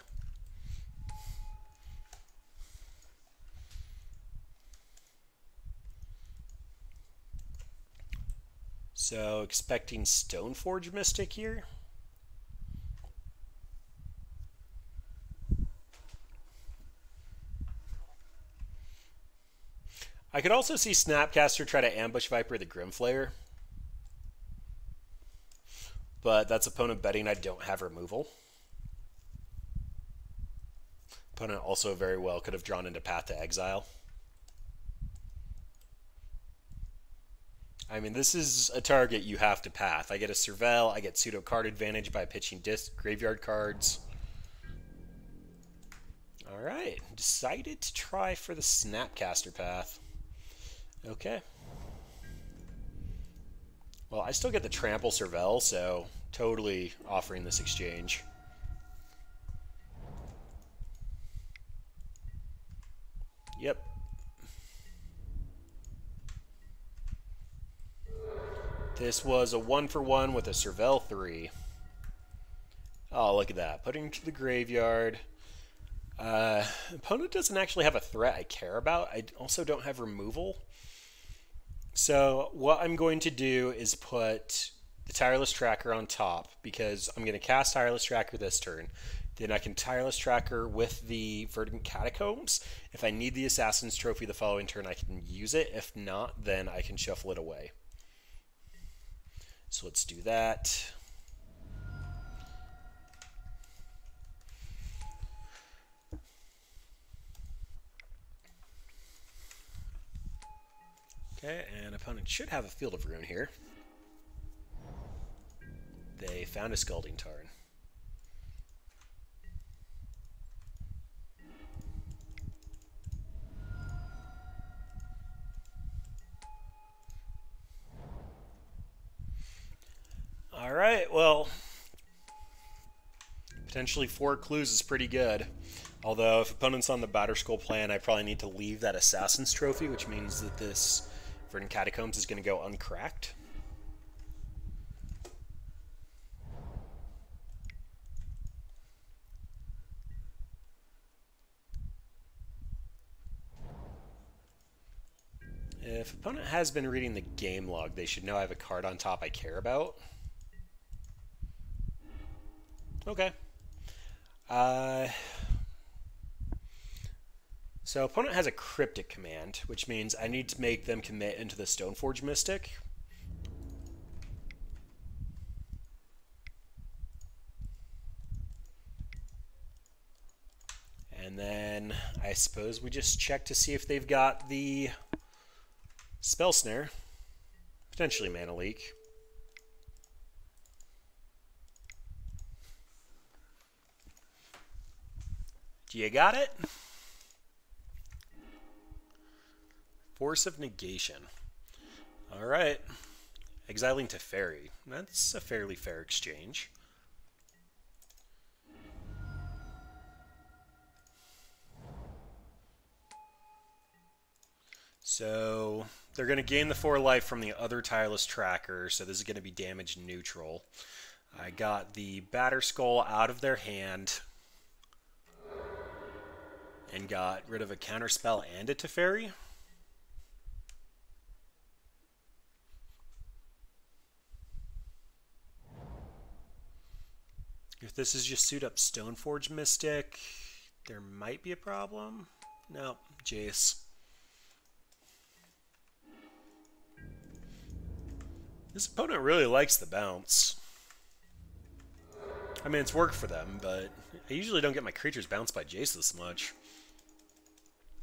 So, expecting Stoneforge Mystic here. I could also see Snapcaster try to ambush Viper the Grim Flayer. But that's opponent betting I don't have removal. Opponent also very well could have drawn into Path to Exile. I mean, this is a target you have to path. I get a Surveil, I get pseudo card advantage by pitching disc graveyard cards. Alright, decided to try for the Snapcaster path. Okay. Well, I still get the Trample Surveil, so totally offering this exchange. Yep. This was a one for one with a Surveil 3. Oh, look at that. Putting to the graveyard. Uh, opponent doesn't actually have a threat I care about. I also don't have removal. So what I'm going to do is put the Tireless Tracker on top because I'm going to cast Tireless Tracker this turn. Then I can Tireless Tracker with the Verdant Catacombs. If I need the Assassin's Trophy the following turn, I can use it. If not, then I can shuffle it away. So let's do that. Okay, and opponent should have a Field of Ruin here. They found a Scalding Tarn. All right, well, potentially four clues is pretty good. Although, if opponent's on the Batter Batterskull plan, I probably need to leave that Assassin's Trophy, which means that this Verdant Catacombs is going to go uncracked. If opponent has been reading the game log, they should know I have a card on top I care about. Okay. Uh, so opponent has a cryptic command, which means I need to make them commit into the Stoneforge Mystic. And then I suppose we just check to see if they've got the Spell Snare, potentially Mana Leak. Do you got it? Force of Negation. All right. Exiling Teferi. That's a fairly fair exchange. So they're going to gain the 4 life from the other Tireless Tracker, so this is going to be damage neutral. I got the Batterskull out of their hand and got rid of a counterspell and a Teferi. If this is just suit up Stoneforge Mystic, there might be a problem. No, Jace. This opponent really likes the bounce. I mean, it's worked for them, but I usually don't get my creatures bounced by Jace this much.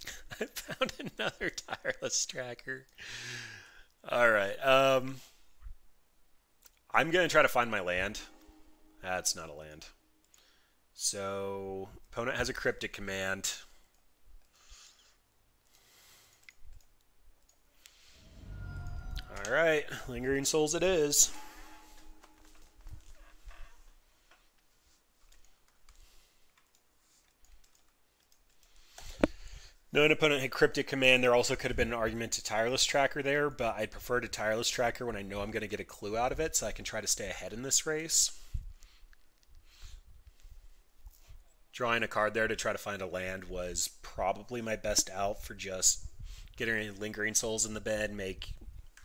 I found another tireless tracker. All right. Um, I'm going to try to find my land. That's not a land. So, opponent has a cryptic command. All right, Lingering Souls it is. No, opponent had Cryptic Command. There also could have been an argument to Tireless Tracker there, but I'd prefer to Tireless Tracker when I know I'm going to get a clue out of it so I can try to stay ahead in this race. Drawing a card there to try to find a land was probably my best out for just getting any lingering souls in the bed, make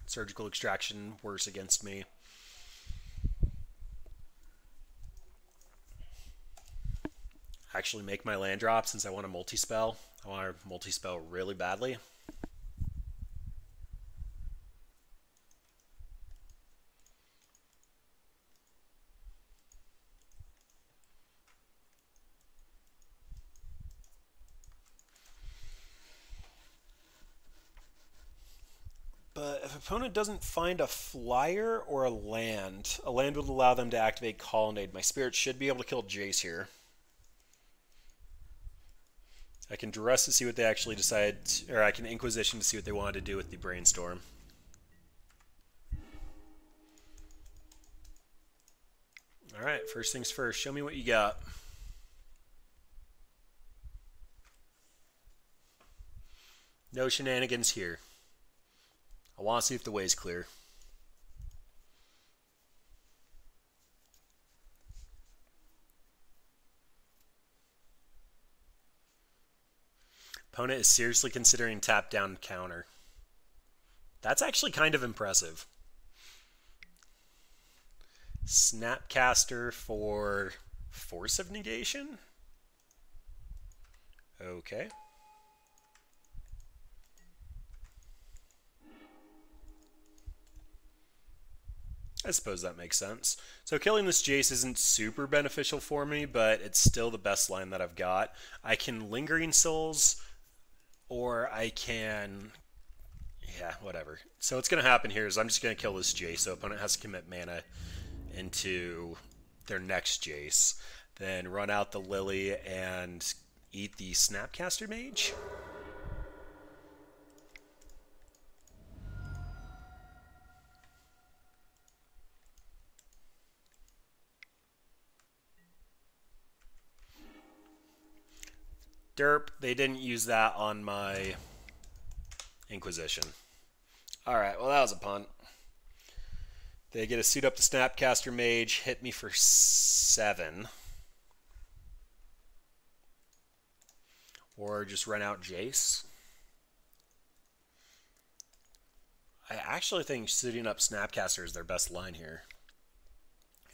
surgical extraction worse against me. Actually make my land drop since I want a multi-spell. I want a multi-spell really badly. Opponent doesn't find a flyer or a land, a land would allow them to activate Colonnade. My spirit should be able to kill Jace here. I can Duress to see what they actually decide, or I can Inquisition to see what they wanted to do with the Brainstorm. Alright, first things first, show me what you got. No shenanigans here. I want to see if the way is clear. Opponent is seriously considering tap down counter. That's actually kind of impressive. Snapcaster for Force of Negation? Okay. I suppose that makes sense. So killing this Jace isn't super beneficial for me, but it's still the best line that I've got. I can Lingering Souls, or I can... Yeah, whatever. So what's going to happen here is I'm just going to kill this Jace, so opponent has to commit mana into their next Jace. Then run out the Lily and eat the Snapcaster Mage. Derp, they didn't use that on my Inquisition. Alright, well that was a punt. They get a suit up the Snapcaster Mage, hit me for seven. Or just run out Jace. I actually think suiting up Snapcaster is their best line here.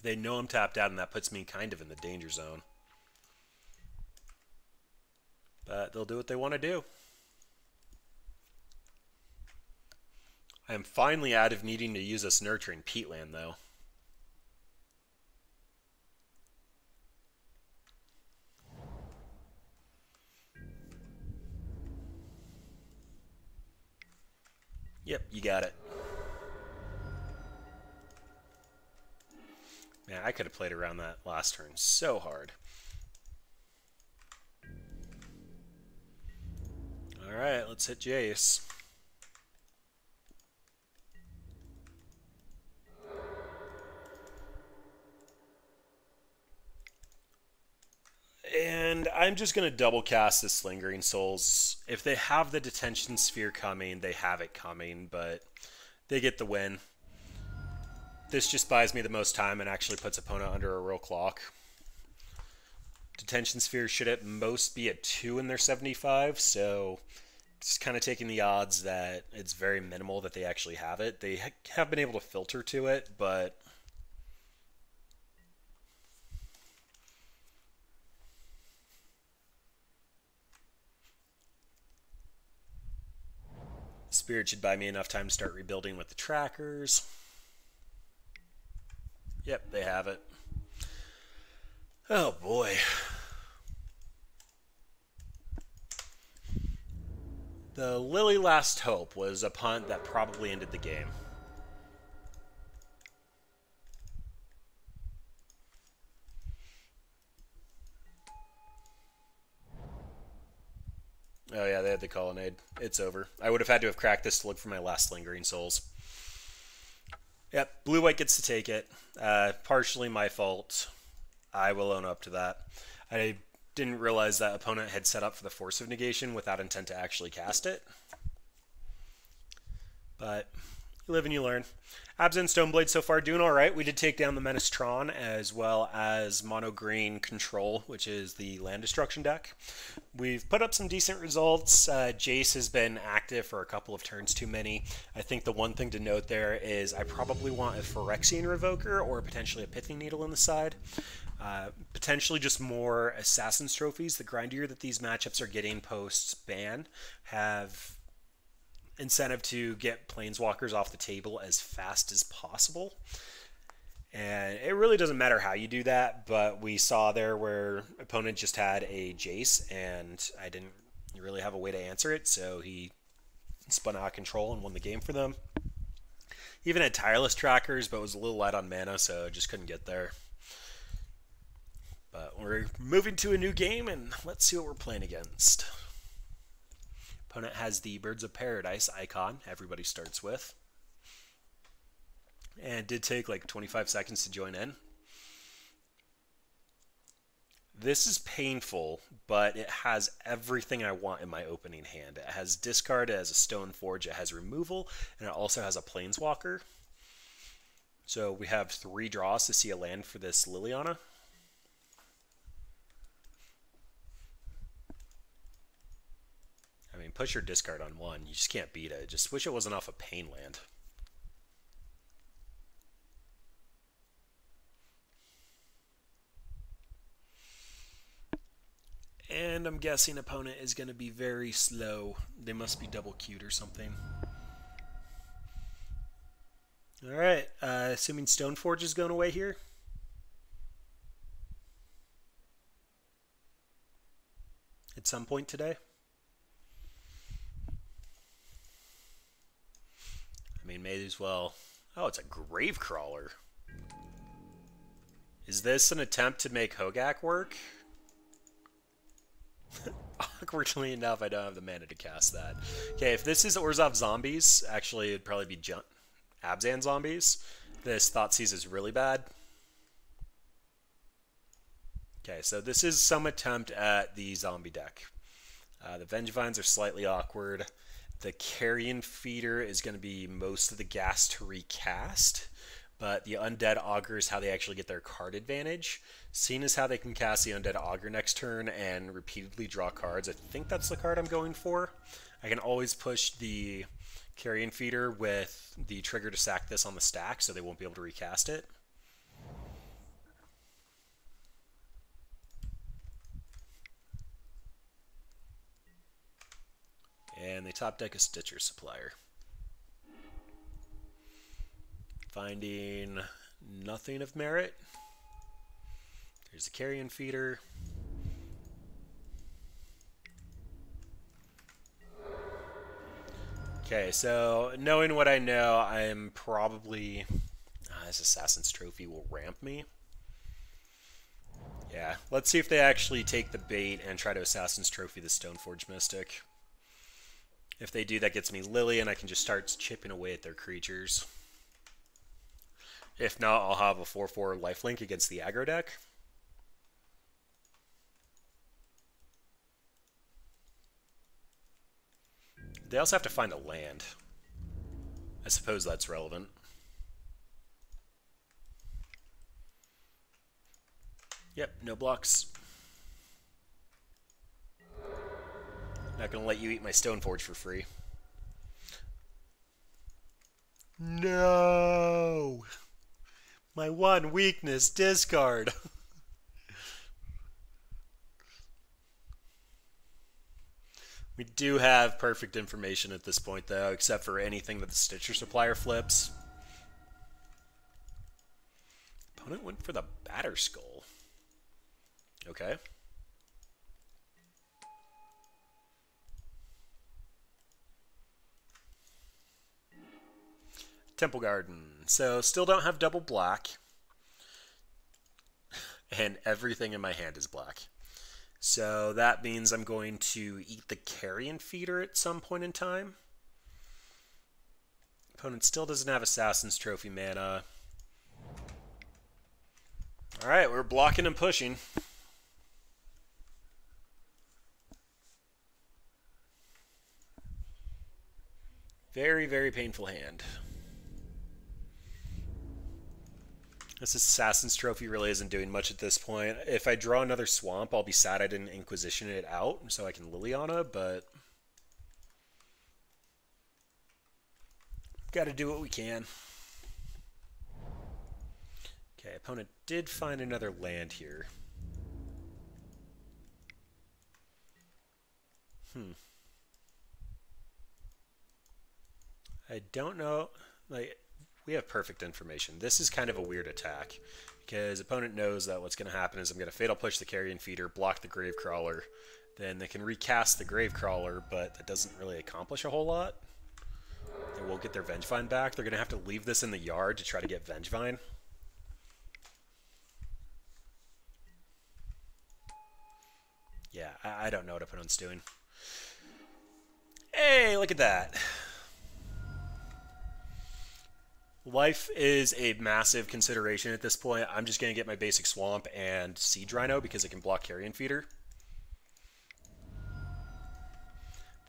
They know I'm tapped out, and that puts me kind of in the danger zone. But they'll do what they want to do. I am finally out of needing to use this nurturing peatland, though. Yep, you got it. Man, I could have played around that last turn so hard. Alright, let's hit Jace. And I'm just going to double cast this Lingering Souls. If they have the Detention Sphere coming, they have it coming, but they get the win. This just buys me the most time and actually puts opponent under a real clock. Detention Sphere should at most be at 2 in their 75, so just kind of taking the odds that it's very minimal that they actually have it. They have been able to filter to it, but Spirit should buy me enough time to start rebuilding with the trackers. Yep, they have it. Oh boy. The Lily Last Hope was a punt that probably ended the game. Oh yeah, they had the colonnade. It's over. I would have had to have cracked this to look for my last lingering souls. Yep, blue white gets to take it. Uh, partially my fault. I will own up to that. I didn't realize that opponent had set up for the force of negation without intent to actually cast it. But you live and you learn. Abzan Stoneblade so far doing all right. We did take down the Menestron as well as Mono Green Control, which is the land destruction deck. We've put up some decent results. Uh, Jace has been active for a couple of turns too many. I think the one thing to note there is I probably want a Phyrexian Revoker or potentially a Pithing Needle in the side. Uh, potentially just more Assassin's Trophies. The grindier that these matchups are getting post ban have incentive to get planeswalkers off the table as fast as possible. And it really doesn't matter how you do that, but we saw there where opponent just had a Jace, and I didn't really have a way to answer it, so he spun out of control and won the game for them. Even had tireless trackers, but was a little light on mana, so just couldn't get there. But we're moving to a new game, and let's see what we're playing against. Opponent has the Birds of Paradise icon, everybody starts with. And it did take like 25 seconds to join in. This is painful, but it has everything I want in my opening hand. It has discard, it has a Stoneforge, it has removal, and it also has a planeswalker. So we have three draws to see a land for this Liliana. I mean, push your discard on one. You just can't beat it. Just wish it wasn't off a pain land. And I'm guessing opponent is going to be very slow. They must be double queued or something. Alright, uh, assuming Stoneforge is going away here. At some point today. I mean, may as well. Oh, it's a Gravecrawler. Is this an attempt to make Hogak work? Awkwardly enough, I don't have the mana to cast that. Okay, if this is Orzhov zombies, actually it'd probably be Jun Abzan zombies. This Thoughtseize is really bad. Okay, so this is some attempt at the zombie deck. Uh, the Vengevines are slightly awkward. The Carrion Feeder is going to be most of the gas to recast, but the Undead Augur is how they actually get their card advantage. Seeing as how they can cast the Undead Augur next turn and repeatedly draw cards, I think that's the card I'm going for. I can always push the Carrion Feeder with the trigger to sack this on the stack, so they won't be able to recast it. And they top deck a Stitcher Supplier. Finding nothing of merit. There's a carrion feeder. Okay, so knowing what I know, I'm probably... Ah, this Assassin's Trophy will ramp me. Yeah, let's see if they actually take the bait and try to Assassin's Trophy the Stoneforge Mystic. If they do, that gets me Lily, and I can just start chipping away at their creatures. If not, I'll have a 4-4 lifelink against the aggro deck. They also have to find a land. I suppose that's relevant. Yep, no blocks. Not gonna let you eat my Stoneforge for free. No! My one weakness, discard. we do have perfect information at this point, though, except for anything that the Stitcher Supplier flips. Opponent went for the Batterskull. Okay. Temple Garden. So still don't have double black. And everything in my hand is black. So that means I'm going to eat the Carrion Feeder at some point in time. Opponent still doesn't have Assassin's Trophy mana. Alright, we're blocking and pushing. Very, very painful hand. This Assassin's Trophy really isn't doing much at this point. If I draw another Swamp, I'll be sad I didn't Inquisition it out so I can Liliana, but... Got to do what we can. Okay, opponent did find another land here. Hmm. I don't know. Like, we have perfect information. This is kind of a weird attack because opponent knows that what's going to happen is I'm going to fatal push the carrion feeder, block the Gravecrawler, then they can recast the Gravecrawler, but that doesn't really accomplish a whole lot. They won't get their Vengevine back. They're going to have to leave this in the yard to try to get Vengevine. Yeah, I, I don't know what opponent's doing. Hey, look at that. Life is a massive consideration at this point. I'm just going to get my basic Swamp and Siege Rhino because it can block Carrion Feeder.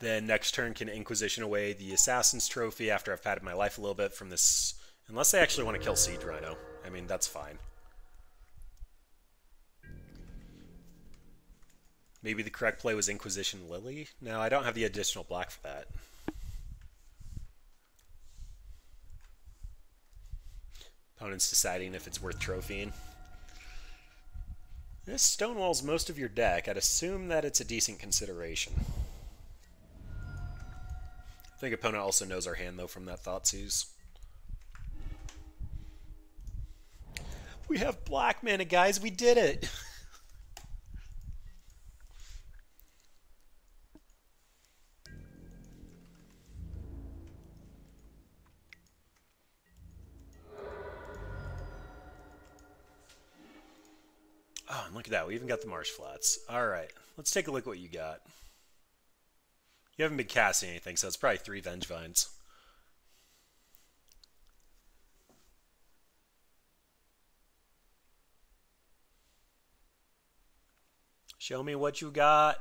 Then next turn can Inquisition away the Assassin's Trophy after I've padded my life a little bit from this... Unless they actually want to kill Siege Rhino. I mean, that's fine. Maybe the correct play was Inquisition Lily? No, I don't have the additional black for that. Opponent's deciding if it's worth trophying. This stonewalls most of your deck. I'd assume that it's a decent consideration. I think opponent also knows our hand, though, from that Thoughtseize. We have black mana, guys. We did it. Oh, and look at that. We even got the marsh flats. All right. Let's take a look at what you got. You haven't been casting anything, so it's probably three Vengevines. Show me what you got.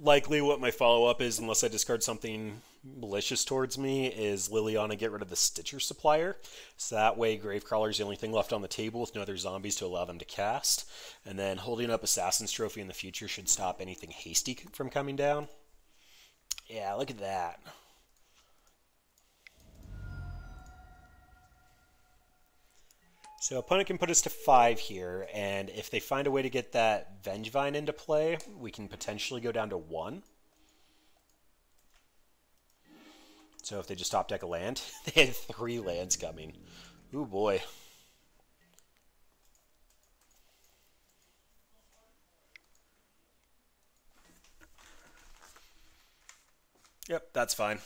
Likely what my follow up is, unless I discard something malicious towards me, is Liliana get rid of the Stitcher supplier. So that way, Gravecrawler is the only thing left on the table with no other zombies to allow them to cast. And then holding up Assassin's Trophy in the future should stop anything hasty from coming down. Yeah, look at that. So opponent can put us to five here, and if they find a way to get that Vengevine into play, we can potentially go down to one. So if they just top deck a land, they had three lands coming. Ooh boy. Yep, that's fine.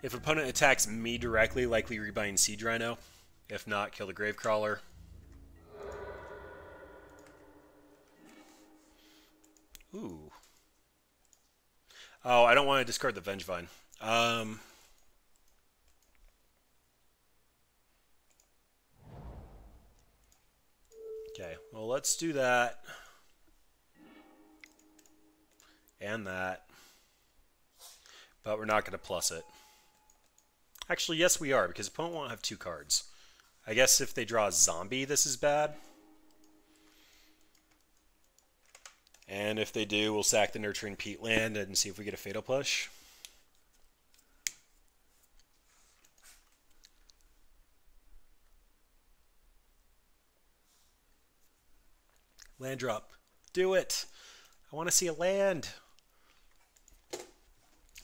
If opponent attacks me directly, likely rebind Siege Rhino. If not, kill the Gravecrawler. Ooh. Oh, I don't want to discard the Vengevine. Um, okay, well, let's do that. And that. But we're not going to plus it. Actually, yes, we are, because opponent won't have two cards. I guess if they draw a zombie, this is bad. And if they do, we'll sack the Nurturing Peatland and see if we get a Fatal Push. Land drop. Do it. I want to see a land.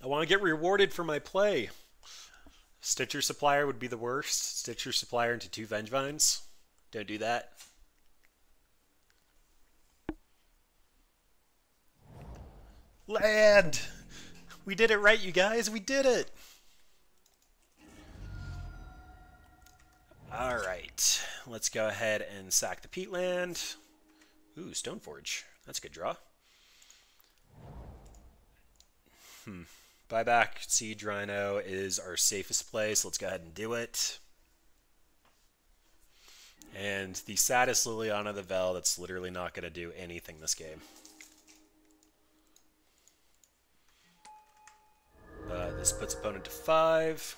I want to get rewarded for my play. Stitcher Supplier would be the worst. Stitcher Supplier into two Vengevines. Don't do that. Land! We did it right, you guys. We did it! Alright. Let's go ahead and sack the peatland. Ooh, Stoneforge. That's a good draw. Hmm. Buyback Siege Rhino is our safest play, so let's go ahead and do it. And the saddest Liliana the Veil that's literally not going to do anything this game. Uh, this puts opponent to five.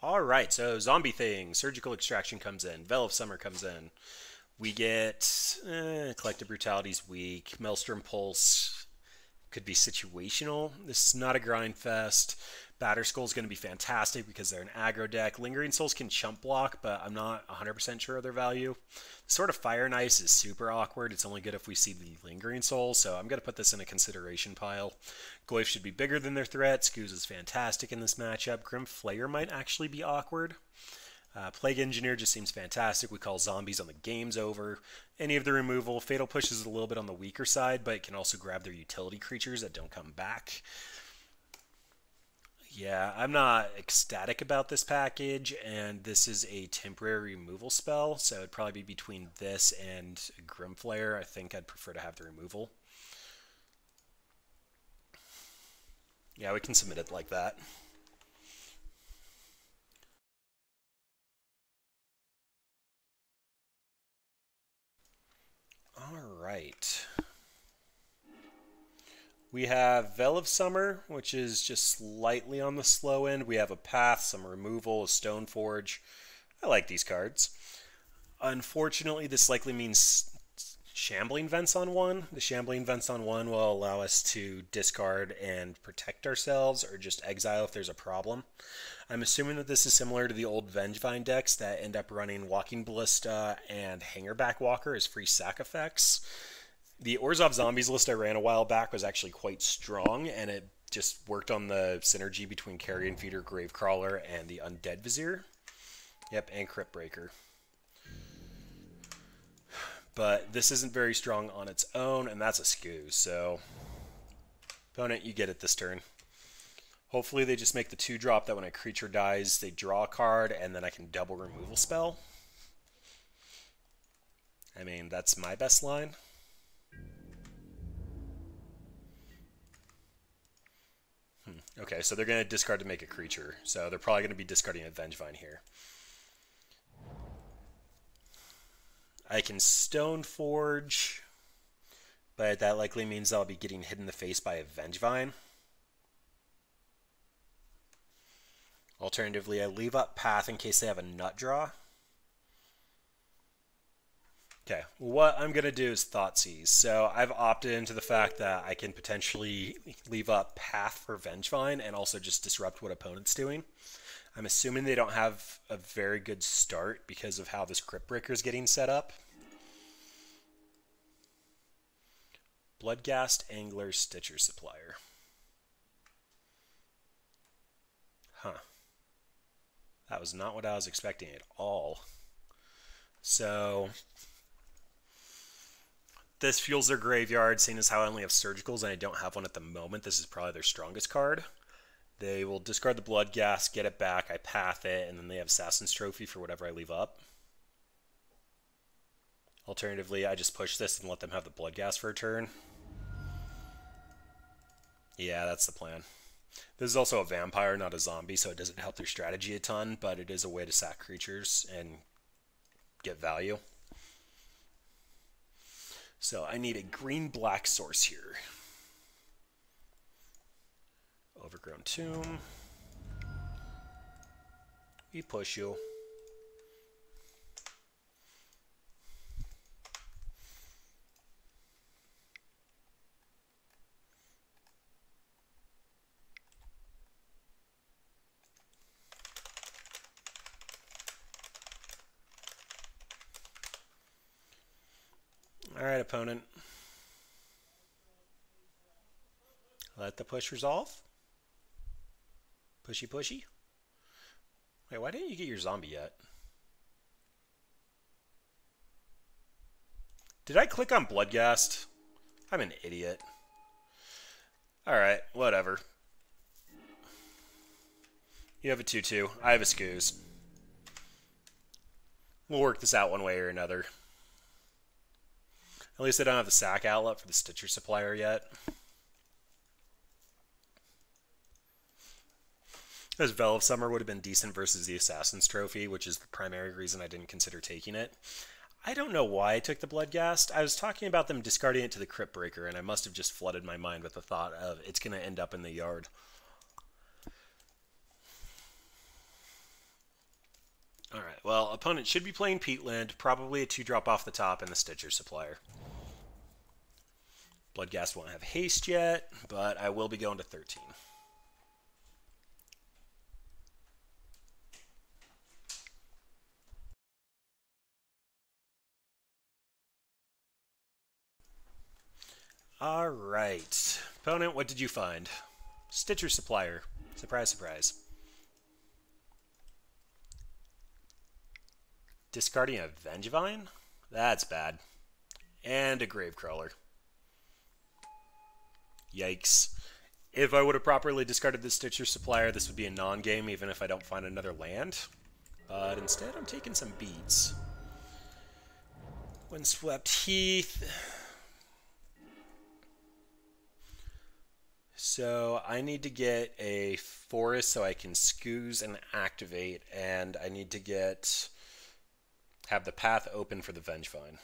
All right, so zombie thing, surgical extraction comes in, Veil of Summer comes in. We get eh, collective brutality's weak. Maelstrom Pulse could be situational. This is not a grind fest. Batterskull is going to be fantastic because they're an aggro deck. Lingering Souls can chump block, but I'm not 100% sure of their value. The Sword of Fire and Ice is super awkward. It's only good if we see the Lingering Soul, so I'm going to put this in a consideration pile. Goyf should be bigger than their threat. Scooze is fantastic in this matchup. Grim Flayer might actually be awkward. Uh, Plague Engineer just seems fantastic. We call zombies on the game's over. Any of the removal. Fatal Push is a little bit on the weaker side, but it can also grab their utility creatures that don't come back. Yeah, I'm not ecstatic about this package, and this is a temporary removal spell, so it'd probably be between this and Grim Flayer. I think I'd prefer to have the removal. Yeah, we can submit it like that. All right. We have Veil of Summer, which is just slightly on the slow end. We have a Path, some removal, a Stoneforge. I like these cards. Unfortunately, this likely means Shambling Vents on one. The Shambling Vents on one will allow us to discard and protect ourselves or just exile if there's a problem. I'm assuming that this is similar to the old Vengevine decks that end up running Walking Ballista and Hangerback Walker as free sack effects the Orzhov Zombies list I ran a while back was actually quite strong, and it just worked on the synergy between Carrion Feeder, Gravecrawler, and the Undead Vizier. Yep, and Crypt Breaker. But this isn't very strong on its own, and that's a skew, so... Opponent, you get it this turn. Hopefully they just make the 2-drop that when a creature dies, they draw a card, and then I can double removal spell. I mean, that's my best line. Hmm, okay, so they're going to discard to make a creature. So they're probably going to be discarding a Vengevine here. I can Stoneforge, but that likely means I'll be getting hit in the face by a Vengevine. Alternatively, I leave up Path in case they have a Nut Draw. Okay, what I'm going to do is Thoughtseize. So I've opted into the fact that I can potentially leave up Path for Vengevine and also just disrupt what opponent's doing. I'm assuming they don't have a very good start because of how this Crypt Breaker is getting set up. Bloodghast Angler Stitcher Supplier. Huh. That was not what I was expecting at all. So this fuels their graveyard, seeing as how I only have surgicals and I don't have one at the moment. This is probably their strongest card. They will discard the Bloodghast, get it back, I path it, and then they have Assassin's Trophy for whatever I leave up. Alternatively, I just push this and let them have the Bloodghast for a turn. Yeah, that's the plan. This is also a vampire, not a zombie, so it doesn't help their strategy a ton, but it is a way to sack creatures and get value. So I need a green-black source here. Overgrown Tomb. We push you. All right, opponent. Let the push resolve. Pushy, pushy. Wait, why didn't you get your zombie yet? Did I click on Bloodghast? I'm an idiot. Alright, whatever. You have a 2-2. I have a Scooze. We'll work this out one way or another. At least I don't have the sack outlet for the Stitcher supplier yet. As of Summer would have been decent versus the Assassin's Trophy, which is the primary reason I didn't consider taking it. I don't know why I took the Bloodghast. I was talking about them discarding it to the Crypt Breaker, and I must have just flooded my mind with the thought of it's going to end up in the yard. Alright, well, opponent should be playing Peatland, probably a 2-drop off the top and the Stitcher Supplier. Bloodghast won't have haste yet, but I will be going to 13. All right. Opponent, what did you find? Stitcher Supplier. Surprise, surprise. Discarding a Vengevine? That's bad. And a Gravecrawler. Yikes. If I would have properly discarded the Stitcher Supplier, this would be a non-game, even if I don't find another land. But instead, I'm taking some beats. Windswept Heath. So I need to get a forest so I can Scooze and activate, and I need to get have the path open for the Vengevine.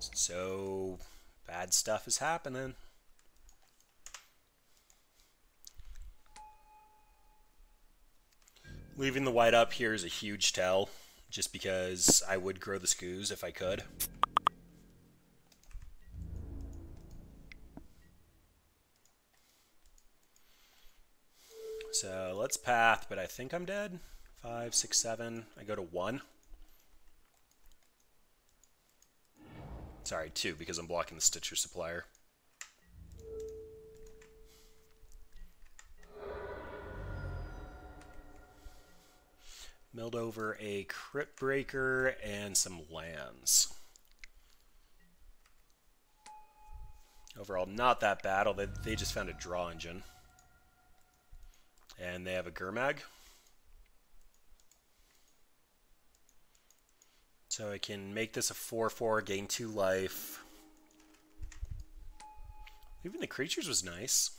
So Bad stuff is happening. Leaving the white up here is a huge tell, just because I would grow the Scooze if I could. So let's path, but I think I'm dead. Five, six, seven. I go to one. Sorry, two, because I'm blocking the Stitcher supplier. Milled over a Crypt Breaker and some lands. Overall, not that bad, although they just found a draw engine and they have a Gurmag. So I can make this a 4-4, gain 2 life. Even the creatures was nice.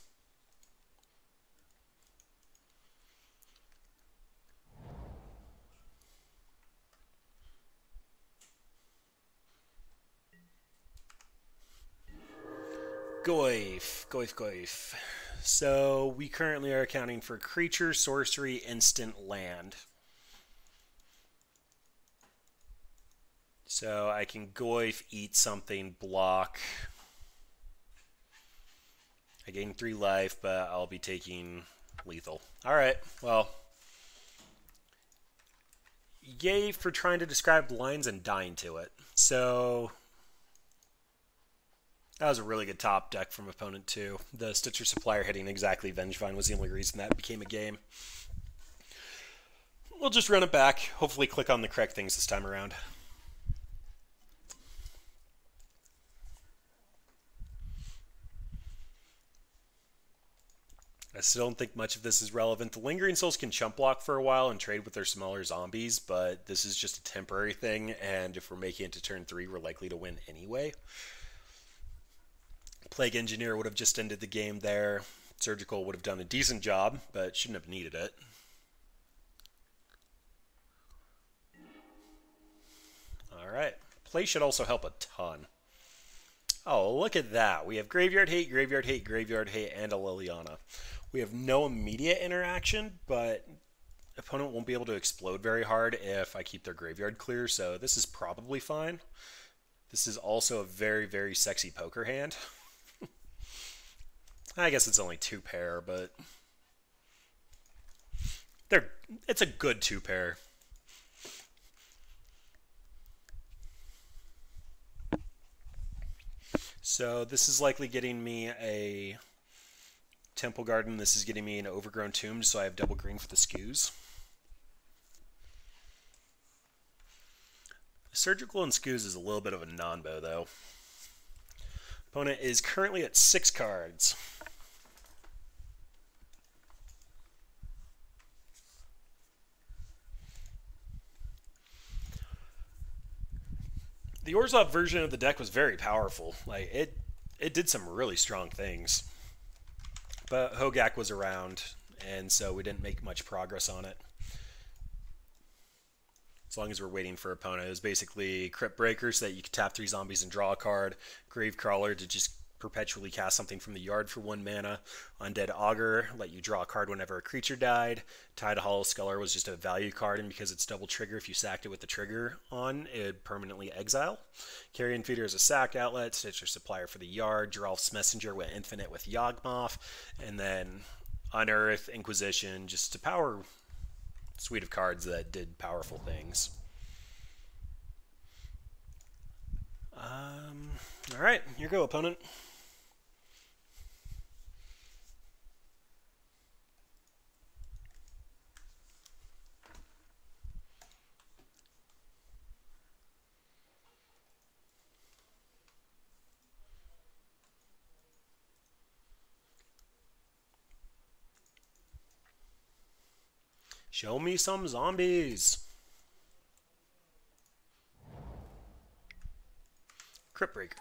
Goyf, Goyf, Goyf. So we currently are accounting for creature, sorcery, instant, land. So I can Goyf, eat something, block. I gain three life, but I'll be taking lethal. All right, well. Yay for trying to describe lines and dying to it. So that was a really good top deck from opponent two. The Stitcher Supplier hitting exactly Vengevine was the only reason that became a game. We'll just run it back. Hopefully click on the correct things this time around. I still don't think much of this is relevant. The Lingering Souls can chump block for a while and trade with their smaller zombies, but this is just a temporary thing, and if we're making it to turn 3, we're likely to win anyway. Plague Engineer would have just ended the game there. Surgical would have done a decent job, but shouldn't have needed it. Alright. Play should also help a ton. Oh, look at that. We have Graveyard Hate, Graveyard Hate, Graveyard Hate, and a Liliana. We have no immediate interaction, but opponent won't be able to explode very hard if I keep their graveyard clear, so this is probably fine. This is also a very, very sexy poker hand. I guess it's only two pair, but they're it's a good two pair. So this is likely getting me a Temple Garden. This is getting me an Overgrown Tomb, so I have double green for the Scooze. Surgical and Scooze is a little bit of a nonbo, though. Opponent is currently at six cards. The Orzhov version of the deck was very powerful. Like it, it did some really strong things. But Hogak was around, and so we didn't make much progress on it. As long as we're waiting for opponent, it was basically Crypt Breaker so that you could tap three zombies and draw a card. Gravecrawler to just perpetually cast something from the yard for one mana. Undead Augur let you draw a card whenever a creature died. Tidehollow Sculler was just a value card, and because it's double trigger, if you sacked it with the trigger on, it would permanently exile. Carrion Feeder is a sack outlet. Stitcher Supplier for the yard. Geralf's Messenger went infinite with Yawgmoth. And then Unearth, Inquisition, just a power suite of cards that did powerful things. Um, all right, here you go, opponent. Show me some zombies. Crypt Breaker.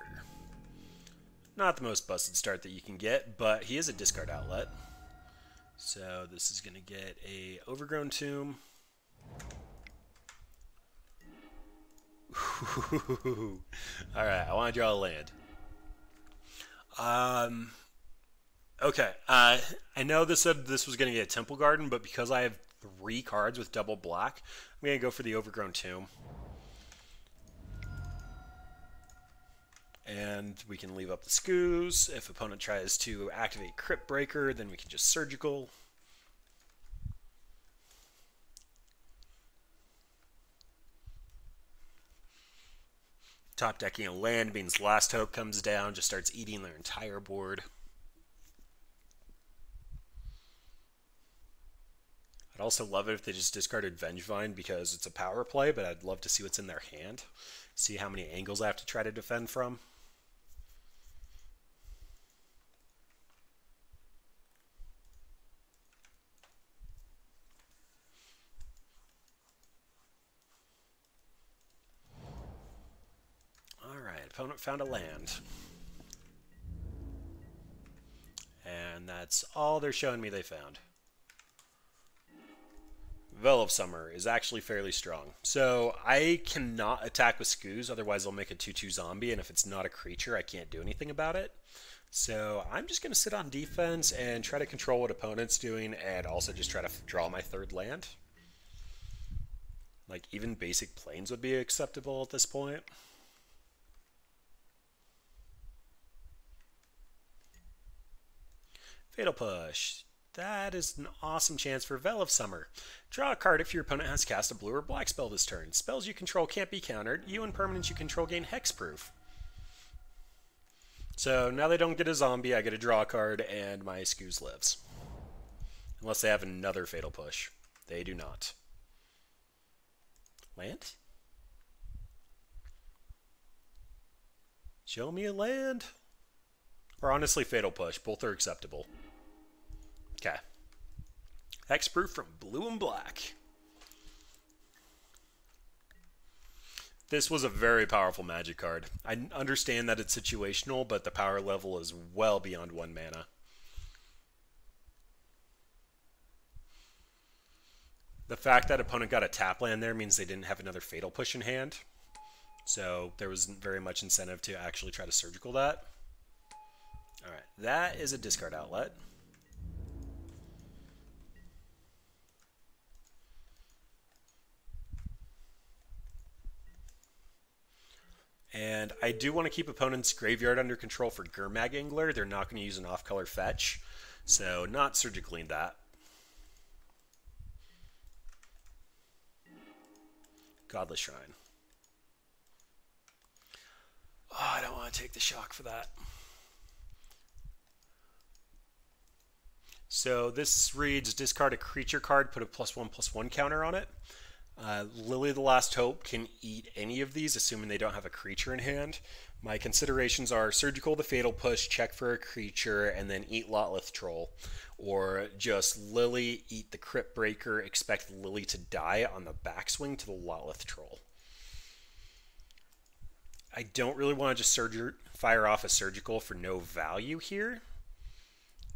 Not the most busted start that you can get, but he is a discard outlet. So this is going to get a Overgrown Tomb. Alright, I want to draw a land. Um, okay, uh, I know this said this was going to get a Temple Garden, but because I have three cards with double black. I'm going to go for the Overgrown Tomb. And we can leave up the Scooze. If opponent tries to activate Crypt Breaker, then we can just Surgical. Top decking a land means Last Hope comes down, just starts eating their entire board. I'd also love it if they just discarded Vengevine because it's a power play, but I'd love to see what's in their hand. See how many angles I have to try to defend from. Alright, opponent found a land. And that's all they're showing me they found. Veil of Summer is actually fairly strong. So I cannot attack with Scooze, otherwise I'll make a 2-2 zombie, and if it's not a creature, I can't do anything about it. So I'm just going to sit on defense and try to control what opponent's doing and also just try to draw my third land. Like, even basic plains would be acceptable at this point. Fatal Push. That is an awesome chance for Veil of Summer. Draw a card if your opponent has cast a blue or black spell this turn. Spells you control can't be countered. You and permanents you control gain hexproof. So now they don't get a zombie, I get a draw card, and my Scooze lives. Unless they have another Fatal Push. They do not. Land? Show me a land. Or honestly, Fatal Push. Both are acceptable. Okay. Hexproof from blue and black. This was a very powerful magic card. I understand that it's situational, but the power level is well beyond one mana. The fact that opponent got a tap land there means they didn't have another fatal push in hand. So there wasn't very much incentive to actually try to surgical that. Alright, that is a discard outlet. And I do want to keep opponent's graveyard under control for Gurmag Angler. They're not going to use an off-color fetch, so not surgically in that. Godless Shrine. Oh, I don't want to take the shock for that. So this reads discard a creature card, put a plus one plus one counter on it. Uh, Lily of the Last Hope can eat any of these, assuming they don't have a creature in hand. My considerations are Surgical the Fatal Push, check for a creature, and then eat Lotleth Troll. Or just Lily, eat the Cryptbreaker, expect Lily to die on the backswing to the Lotleth Troll. I don't really want to just surger- fire off a Surgical for no value here.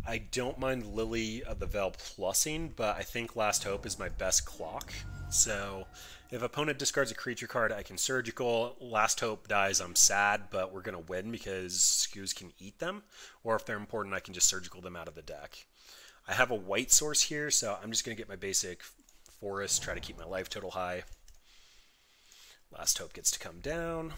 I don't mind Lily of the Veil plussing, but I think Last Hope is my best clock. So if opponent discards a creature card, I can Surgical. Last Hope dies, I'm sad, but we're going to win because Scooze can eat them. Or if they're important, I can just Surgical them out of the deck. I have a white source here, so I'm just going to get my basic Forest, try to keep my life total high. Last Hope gets to come down.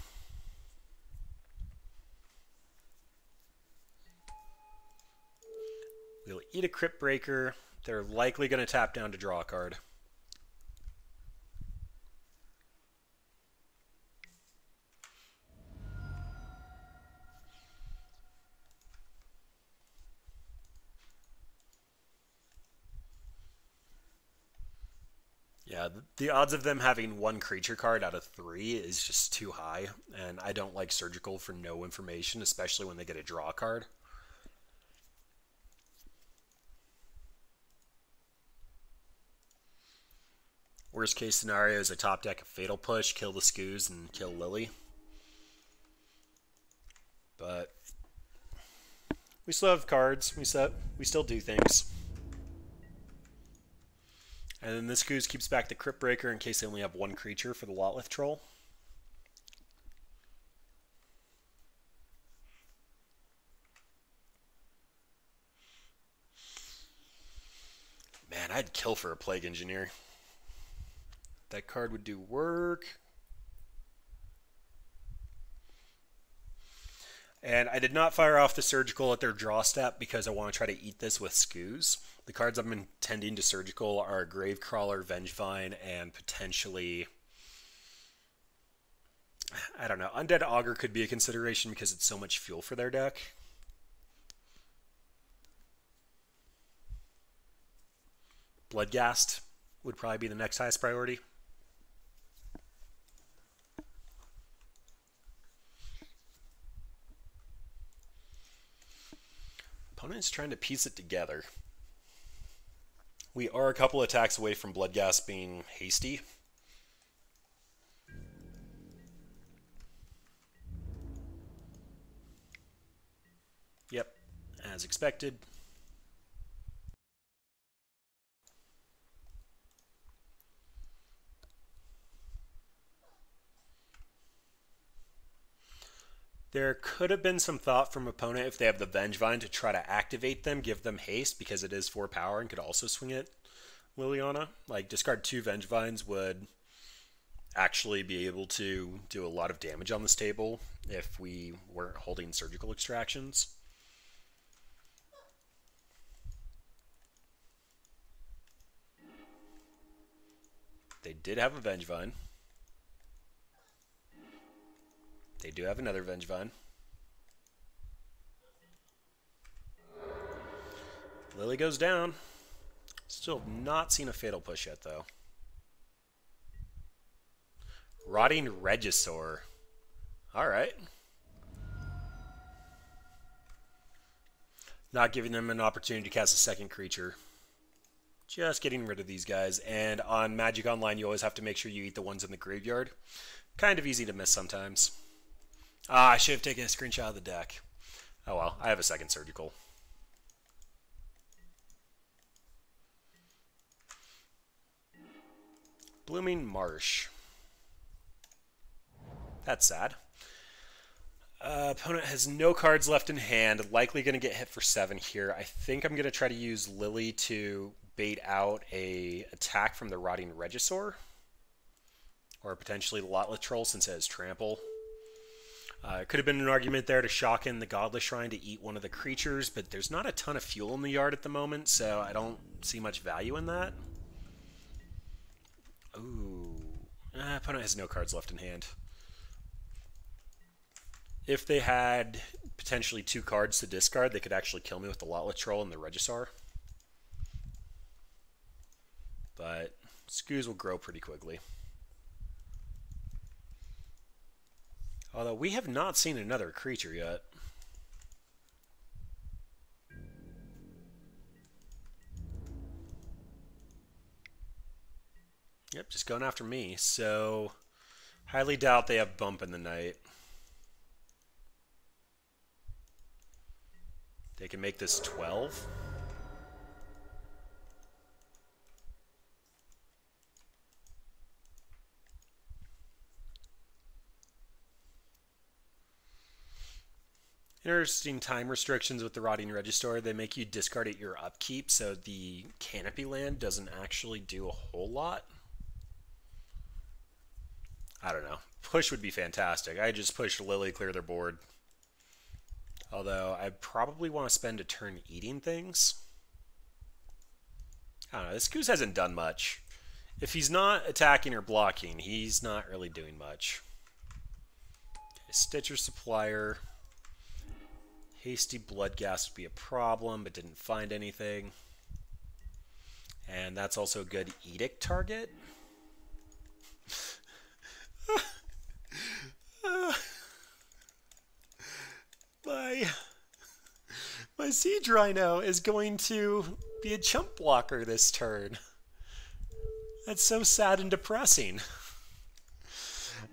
We'll eat a Cryptbreaker. They're likely going to tap down to draw a card. Yeah, the odds of them having one creature card out of three is just too high, and I don't like surgical for no information, especially when they get a draw card. Worst case scenario is a top deck a fatal push, kill the Scooze, and kill Lily. But we still have cards. We still we still do things. And then this Goose keeps back the Cryptbreaker in case they only have one creature for the Lotleth Troll. Man, I'd kill for a Plague Engineer. That card would do work. And I did not fire off the surgical at their draw step because I want to try to eat this with Scooze. The cards I'm intending to surgical are Gravecrawler, Vengevine, and potentially. I don't know. Undead Augur could be a consideration because it's so much fuel for their deck. Bloodghast would probably be the next highest priority. Opponent's trying to piece it together. We are a couple attacks away from Bloodghast being hasty. Yep, as expected. There could have been some thought from opponent if they have the Vengevine to try to activate them, give them haste because it is 4 power and could also swing it Liliana. Like, discard two Vengevines would actually be able to do a lot of damage on this table if we weren't holding surgical extractions. They did have a Vengevine. They do have another Vengevine. Lily goes down. Still not seen a Fatal Push yet, though. Rotting Regisaur. Alright. Not giving them an opportunity to cast a second creature. Just getting rid of these guys. And on Magic Online, you always have to make sure you eat the ones in the graveyard. Kind of easy to miss sometimes. Ah, I should have taken a screenshot of the deck. Oh well, I have a second surgical. Blooming Marsh. That's sad. Uh, opponent has no cards left in hand, likely going to get hit for 7 here. I think I'm going to try to use Lily to bait out a attack from the Rotting Regisaur. Or potentially Lotleth Troll since it has Trample. Uh, could have been an argument there to shock in the Godless Shrine to eat one of the creatures, but there's not a ton of fuel in the yard at the moment, so I don't see much value in that. Ooh. Uh, opponent has no cards left in hand. If they had potentially two cards to discard, they could actually kill me with the Lotleth Troll and the Regisaur. But Scooze will grow pretty quickly. Although we have not seen another creature yet. Yep, just going after me. So, highly doubt they have bump in the night. They can make this 12. Interesting time restrictions with the Rotting Regisaur. They make you discard at your upkeep, so the Canopy Land doesn't actually do a whole lot. I don't know. Push would be fantastic. I just push Lily, clear their board. Although I probably want to spend a turn eating things. I don't know. This goose hasn't done much. If he's not attacking or blocking, he's not really doing much. Stitcher Supplier. Hasty Bloodghast would be a problem, but didn't find anything. And that's also a good Edict target. my my Siege Rhino is going to be a chump blocker this turn. That's so sad and depressing.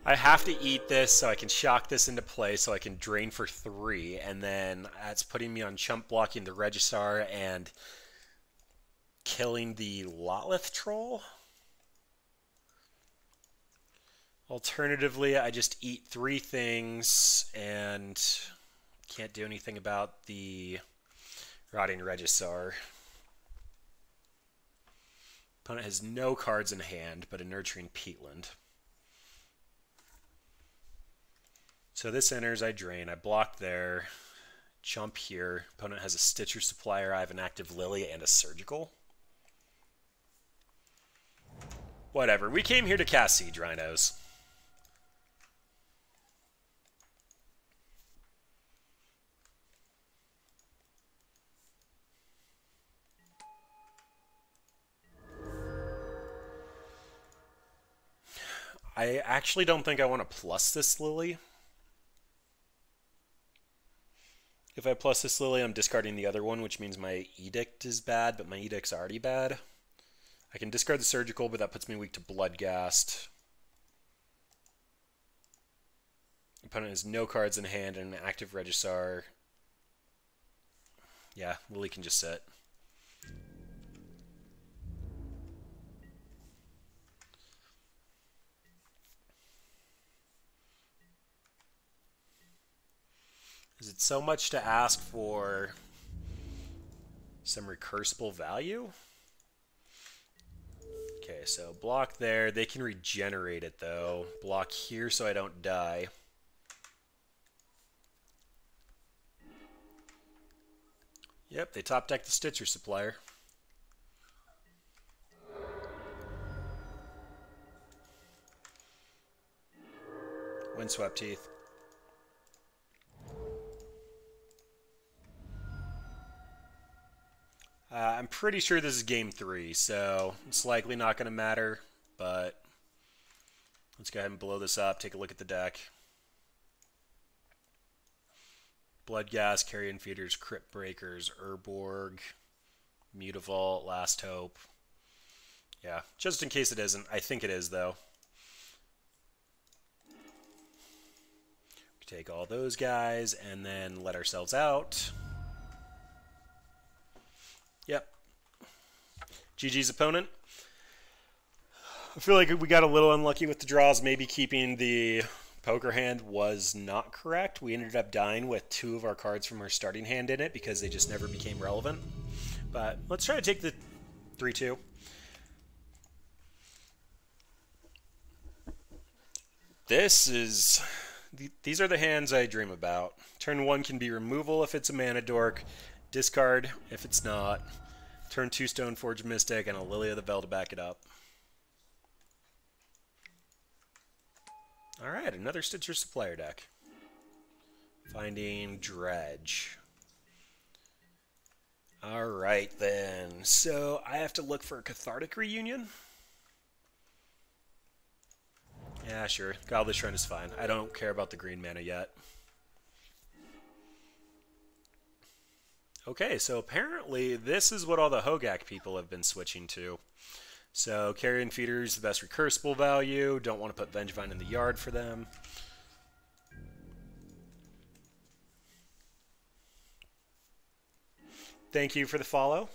I have to eat this so I can shock this into play so I can drain for three, and then that's putting me on chump blocking the Regisaur and killing the Lotleth Troll. Alternatively, I just eat three things and can't do anything about the Rotting Regisaur. Opponent has no cards in hand, but a Nurturing Peatland. So this enters, I drain. I block there. chump here. Opponent has a Stitcher Supplier. I have an active Lily and a Surgical. Whatever. We came here to cast Siege Rhinos. I actually don't think I want to plus this Lily. If I plus this Lily, I'm discarding the other one, which means my Edict is bad, but my Edict's already bad. I can discard the Surgical, but that puts me weak to Bloodghast. Opponent has no cards in hand and an active Regisaur. Yeah, Lily can just sit. Is it so much to ask for some recursible value? Okay, so block there. They can regenerate it, though. Block here so I don't die. Yep, they top deck the Stitcher supplier. Windswept Heath. Uh, I'm pretty sure this is game three, so it's likely not going to matter, but let's go ahead and blow this up, take a look at the deck. Bloodghast, Carrion Feeders, Cryptbreakers, Urborg, Mutavault, Last Hope. Yeah, just in case it isn't. I think it is, though. We take all those guys and then let ourselves out. Yep. GG's opponent. I feel like we got a little unlucky with the draws, maybe keeping the poker hand was not correct. We ended up dying with two of our cards from our starting hand in it because they just never became relevant. But let's try to take the 3-2. This is... These are the hands I dream about. Turn 1 can be removal if it's a mana dork, discard if it's not, turn 2 Stoneforge Mystic, and a Lily of the Veil to back it up. Alright, another Stitcher Supplier deck. Finding Dredge. Alright then, so I have to look for a Cathartic Reunion? Yeah, sure. Godless Shrine is fine. I don't care about the green mana yet. Okay, so apparently this is what all the Hogaak people have been switching to. So Carrion Feeder is the best recursible value. Don't want to put Vengevine in the yard for them. Thank you for the follow.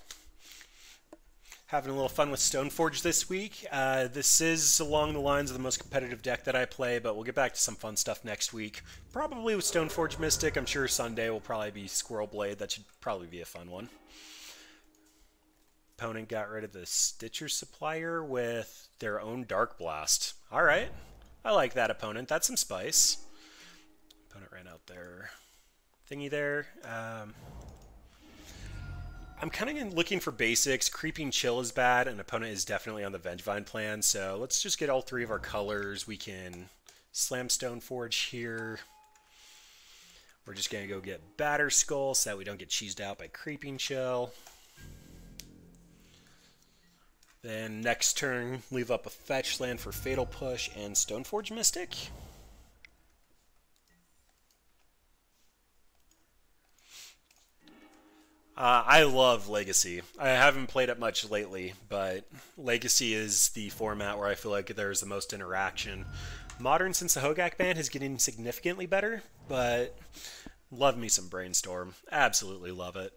Having a little fun with Stoneforge this week. Uh, this is along the lines of the most competitive deck that I play, but we'll get back to some fun stuff next week. Probably with Stoneforge Mystic. I'm sure Sunday will probably be Squirrel Blade. That should probably be a fun one opponent got rid of the Stitcher supplier with their own Dark Blast. All right. I like that opponent. That's some spice. Opponent ran out their thingy there. Um, I'm kind of looking for basics. Creeping Chill is bad, and opponent is definitely on the Vengevine plan. So let's just get all three of our colors. We can Slam Stoneforge here. We're just going to go get Batterskull so that we don't get cheesed out by Creeping Chill. Then next turn, leave up a fetch land for Fatal Push and Stoneforge Mystic. Uh, I love Legacy. I haven't played it much lately, but Legacy is the format where I feel like there's the most interaction. Modern, since the Hogaak ban, is getting significantly better, but love me some Brainstorm. Absolutely love it.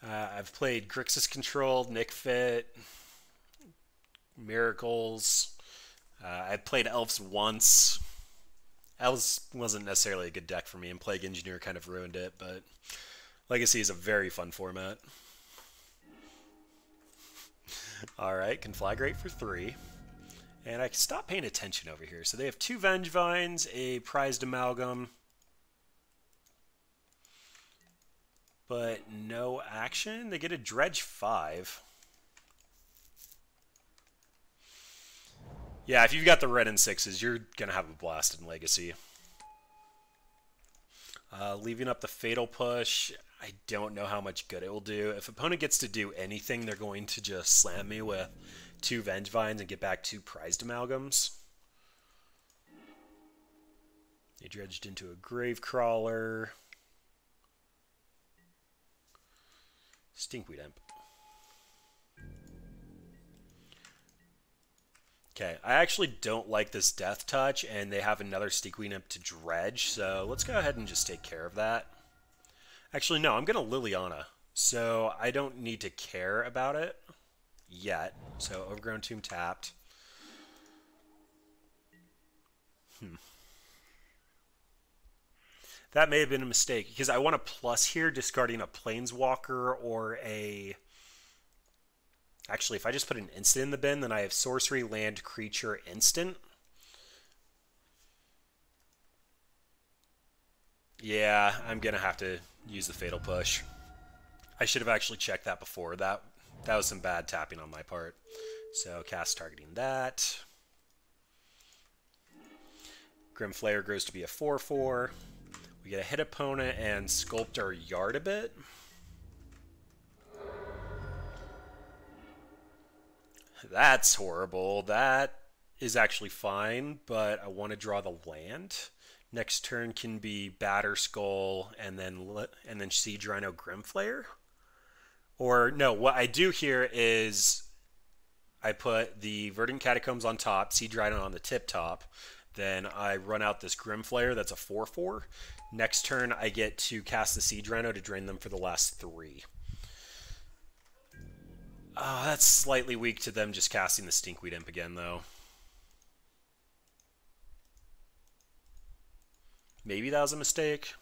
Uh, I've played Grixis Control, Nic Fit, Miracles. Uh, I played Elves once. Elves was wasn't necessarily a good deck for me, and Plague Engineer kind of ruined it, but Legacy is a very fun format. Alright, Conflagrate for three. And I can stop paying attention over here. So they have two Vengevines, a Prized Amalgam, but no action. They get a Dredge 5. Yeah, if you've got the red and sixes, you're going to have a blast in Legacy. Uh, leaving up the Fatal Push, I don't know how much good it will do. If opponent gets to do anything, they're going to just slam me with two Vengevines and get back two Prized Amalgams. They dredged into a Gravecrawler. Stinkweed Imp. Okay, I actually don't like this Death Touch, and they have another Stinkweed Imp to dredge, so let's go ahead and just take care of that. Actually, no, I'm going to Liliana, so I don't need to care about it yet. So Overgrown Tomb tapped. Hmm. That may have been a mistake because I want a plus here discarding a planeswalker or a. Actually, if I just put an instant in the bin, then I have sorcery, land, creature, instant. Yeah, I'm gonna have to use the fatal push. I should have actually checked that before. That that was some bad tapping on my part. So cast targeting that. Grim Flayer grows to be a 4-4. We get a hit opponent and sculpt our yard a bit. That's horrible. That is actually fine, but I want to draw the land. Next turn can be Batterskull and then and then Siege Rhino Grim Flayer. Or no, what I do here is I put the Verdant Catacombs on top, Siege Rhino on the tip top. Then I run out this Grim Flayer that's a 4-4. Next turn I get to cast the Siege Rhino to drain them for the last three. Oh, that's slightly weak to them just casting the Stinkweed Imp again, though. Maybe that was a mistake.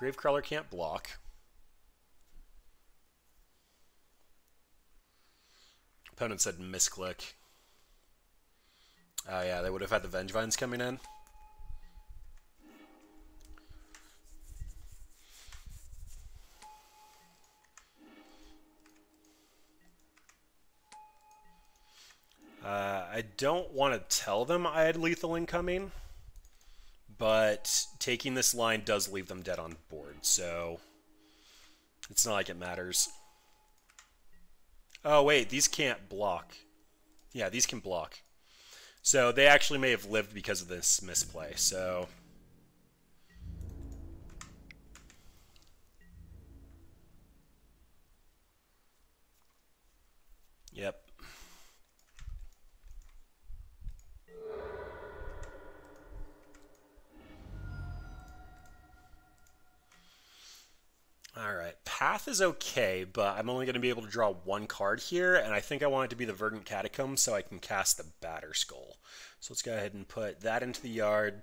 Gravecrawler can't block. Opponent said misclick. Oh yeah, they would have had the Vengevines coming in. Uh, I don't want to tell them I had lethal incoming, but taking this line does leave them dead on board, so it's not like it matters. Oh, wait, these can't block. Yeah, these can block. So they actually may have lived because of this misplay, so... Yep. All right, Path is okay, but I'm only going to be able to draw one card here, and I think I want it to be the Verdant Catacomb so I can cast the Batterskull. So let's go ahead and put that into the yard.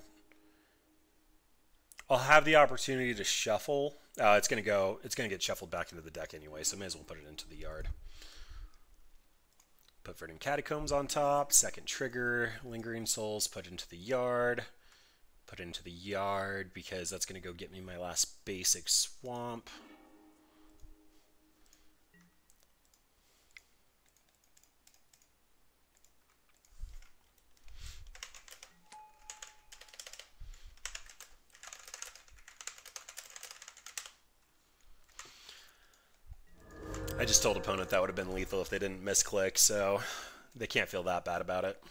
I'll have the opportunity to shuffle. Uh, it's going to go. It's going to get shuffled back into the deck anyway, so may as well put it into the yard. Put Verdant Catacombs on top. Second trigger, Lingering Souls. Put into the yard put it into the yard because that's going to go get me my last basic swamp. I just told opponent that would have been lethal if they didn't misclick, so they can't feel that bad about it.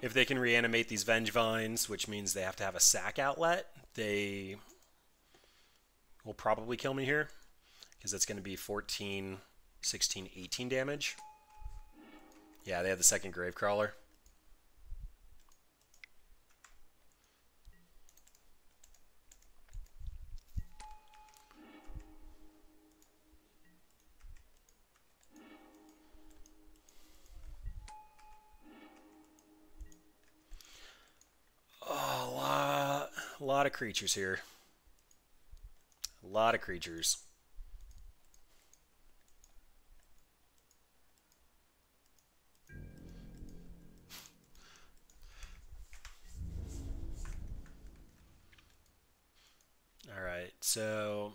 If they can reanimate these Vengevines, which means they have to have a sack outlet, they will probably kill me here because that's going to be 14, 16, 18 damage. Yeah, they have the second Gravecrawler. Lot of creatures here. A lot of creatures. All right, so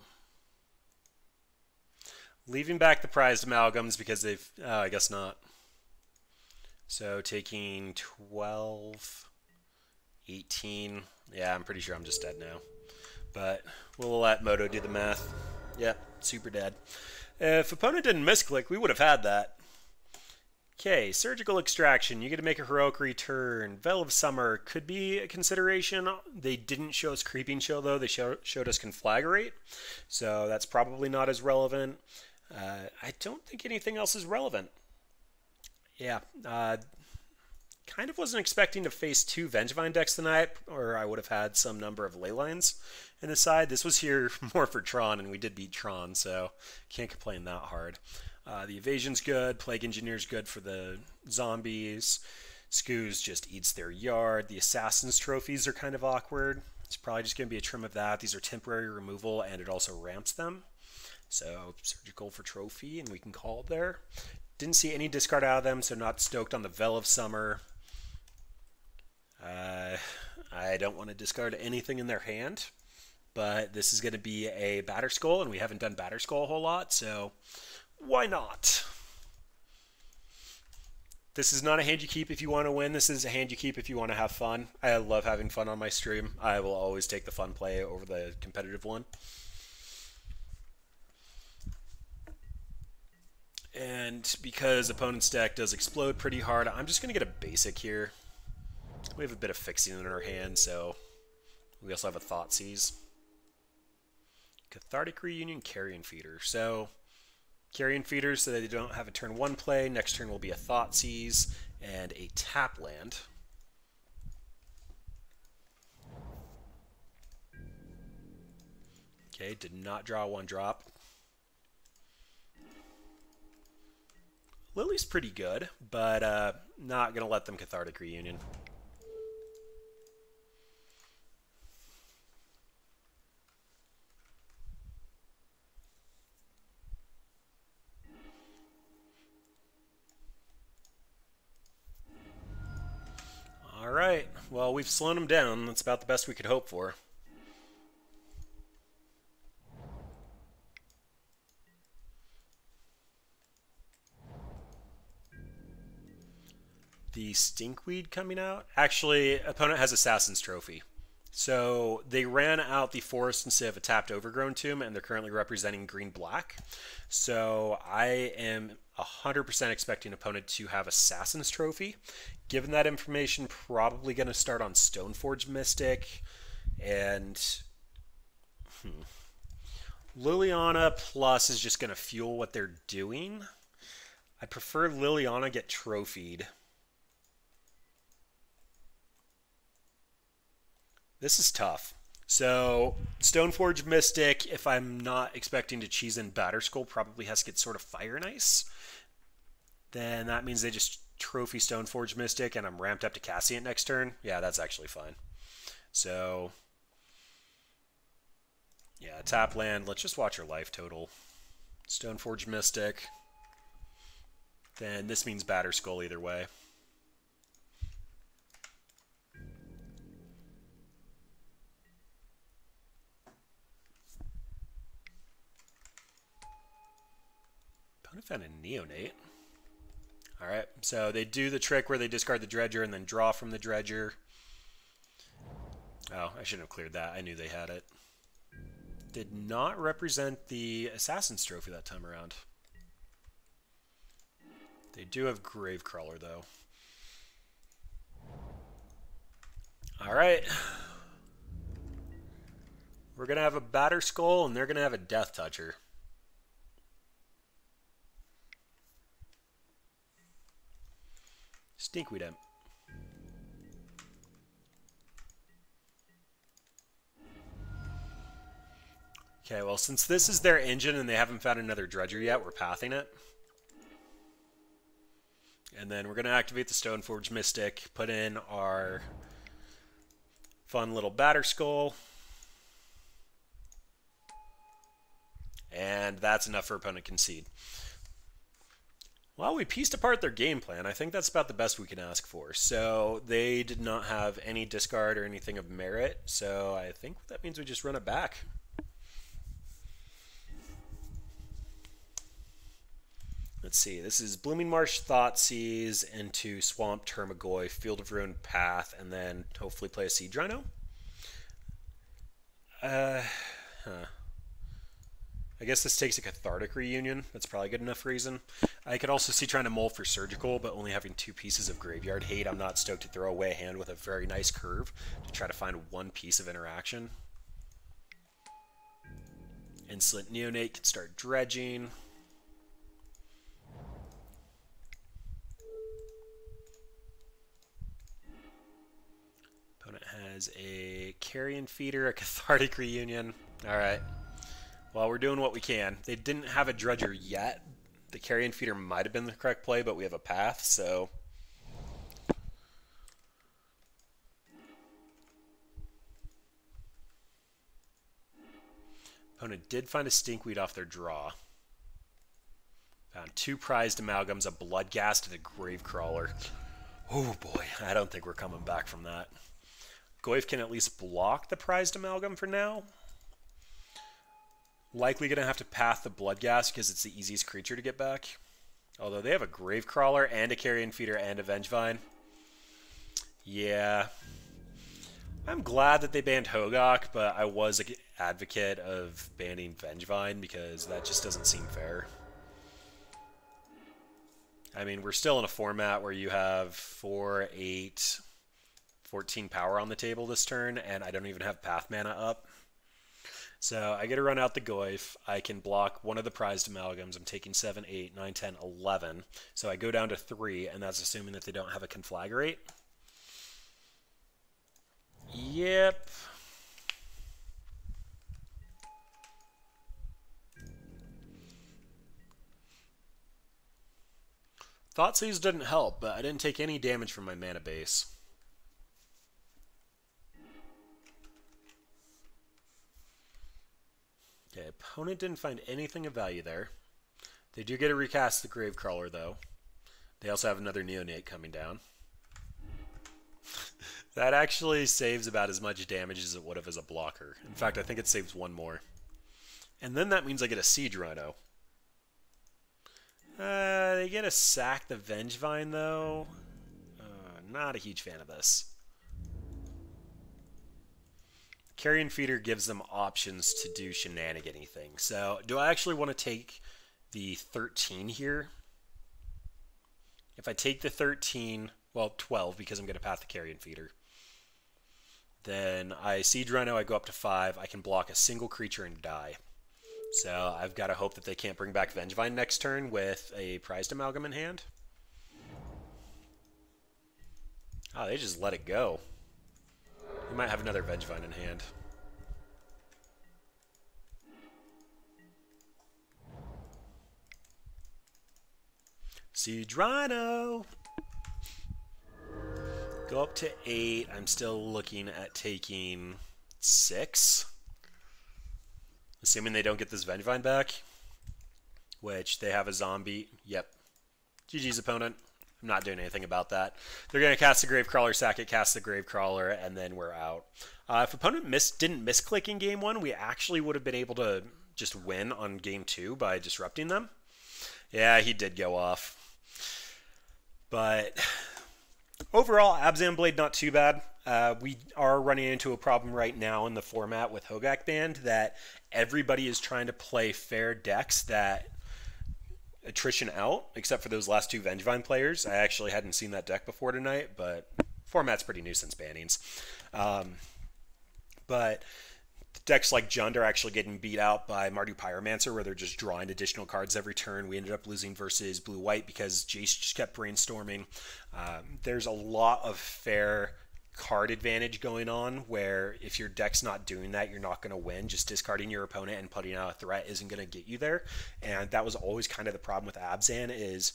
leaving back the prized amalgams because they've, oh, I guess not. So taking 12, 18, yeah, I'm pretty sure I'm just dead now. But we'll let Moto do the math. Yep, super dead. If opponent didn't misclick, we would have had that. Okay, surgical extraction. You get to make a heroic return. Veil of Summer could be a consideration. They didn't show us Creeping Chill, though. They show, showed us Conflagrate. So that's probably not as relevant. Uh, I don't think anything else is relevant. Yeah, uh, kind of wasn't expecting to face two Vengevine decks tonight, or I would have had some number of Leylines in the side. This was here more for Tron, and we did beat Tron, so can't complain that hard. Uh, the evasion's good. Plague Engineer's good for the zombies. Scooze just eats their yard. The Assassin's trophies are kind of awkward. It's probably just going to be a trim of that. These are temporary removal, and it also ramps them. So surgical for trophy, and we can call it there. Didn't see any discard out of them, so not stoked on the Veil of Summer. Uh, I don't want to discard anything in their hand, but this is going to be a Batterskull, and we haven't done Batterskull a whole lot, so why not? This is not a hand you keep if you want to win. This is a hand you keep if you want to have fun. I love having fun on my stream. I will always take the fun play over the competitive one. And because opponent's deck does explode pretty hard, I'm just going to get a basic here. We have a bit of fixing in our hand, so we also have a Thoughtseize. Cathartic Reunion, Carrion Feeder. So, Carrion Feeder so they don't have a turn 1 play. Next turn will be a Thoughtseize and a tap land. Okay, did not draw one drop. Lily's pretty good, but uh, not going to let them Cathartic Reunion. All right. Well, we've slowed them down. That's about the best we could hope for. the Stinkweed coming out. Actually, opponent has Assassin's Trophy. So they ran out the forest instead of a tapped overgrown tomb, and they're currently representing green black. So I am 100% expecting opponent to have Assassin's Trophy. Given that information, probably going to start on Stoneforge Mystic and hmm, Liliana Plus is just going to fuel what they're doing. I prefer Liliana get trophied. This is tough. So, Stoneforge Mystic, if I'm not expecting to cheese in Batterskull, probably has to get Sword of Fire and Ice. Then that means they just trophy Stoneforge Mystic and I'm ramped up to Cassian next turn. Yeah, that's actually fine. So, yeah, tap land. Let's just watch our life total. Stoneforge Mystic. Then this means Batterskull either way. found a neonate. Alright, so they do the trick where they discard the dredger and then draw from the dredger. Oh, I shouldn't have cleared that. I knew they had it. Did not represent the Assassin's Trophy that time around. They do have Gravecrawler, though. Alright. We're going to have a Batterskull, and they're going to have a Death Toucher. Stinkweed Imp. Okay, well, since this is their engine and they haven't found another dredger yet, we're pathing it. And then we're going to activate the Stoneforge Mystic, put in our fun little Batterskull. And that's enough for opponent concede. Well, we pieced apart their game plan. I think that's about the best we can ask for. So they did not have any discard or anything of merit. So I think that means we just run it back. Let's see. This is Blooming Marsh Thoughtseize into Swamp Tarmogoyf, Field of Ruin Path, and then hopefully play a Siege Rhino. Uh, huh. I guess this takes a cathartic reunion. That's probably good enough reason. I could also see trying to mold for surgical, but only having two pieces of graveyard hate. I'm not stoked to throw away a hand with a very nice curve to try to find one piece of interaction. Insolent Neonate can start dredging. Opponent has a Carrion Feeder, a Cathartic Reunion. All right. Well, we're doing what we can. They didn't have a dredger yet. The carrion feeder might have been the correct play, but we have a path, so Opponent did find a stinkweed off their draw. Found two prized amalgams, a bloodghast to the gravecrawler. Oh boy, I don't think we're coming back from that. Goyf can at least block the prized amalgam for now. Likely going to have to path the bloodghast because it's the easiest creature to get back. Although they have a gravecrawler and a carrion feeder and a vengevine. Yeah. I'm glad that they banned Hogaak, but I was an advocate of banning Vengevine because that just doesn't seem fair. I mean, we're still in a format where you have 4, 8, 14 power on the table this turn, and I don't even have Path Mana up. So I get to run out the Goyf. I can block one of the prized amalgams. I'm taking 7, 8, 9, 10, 11. So I go down to 3, and that's assuming that they don't have a Conflagrate. Yep. Thoughtseize didn't help, but I didn't take any damage from my mana base. Okay, opponent didn't find anything of value there. They do get to recast the Gravecrawler, though. They also have another Neonate coming down. that actually saves about as much damage as it would have as a blocker. In fact, I think it saves one more. And then that means I get a Siege Rhino. Uh, they get to sack the Vengevine, though. Uh, not a huge fan of this. Carrion Feeder gives them options to do shenanigan anything. So, do I actually want to take the 13 here? If I take the 13, well, 12 because I'm going to path the Carrion Feeder. Then I Siege Rhino, I go up to 5. I can block a single creature and die. So I've got to hope that they can't bring back Vengevine next turn with a prized amalgam in hand. Oh, they just let it go. We might have another Vengevine in hand. Siege Rhino! Go up to 8. I'm still looking at taking 6. Assuming they don't get this Vengevine back. Which they have a zombie. Yep. GG's opponent. Not doing anything about that. They're going to cast the Gravecrawler, sack it, cast the Gravecrawler, and then we're out. Uh, if opponent miss, didn't misclick in game one, we actually would have been able to just win on game two by disrupting them. Yeah, he did go off. But overall, Abzan Blade not too bad. Uh, we are running into a problem right now in the format with Hogaak Band that everybody is trying to play fair decks that attrition out, except for those last two Vengevine players. I actually hadn't seen that deck before tonight, but format's pretty new since bannings. Um, but decks like Jund are actually getting beat out by Mardu Pyromancer, where they're just drawing additional cards every turn. We ended up losing versus Blue White because Jace just kept brainstorming. Um, there's a lot of fair card advantage going on where if your deck's not doing that, you're not going to win. Just discarding your opponent and putting out a threat isn't going to get you there. And that was always kind of the problem with Abzan is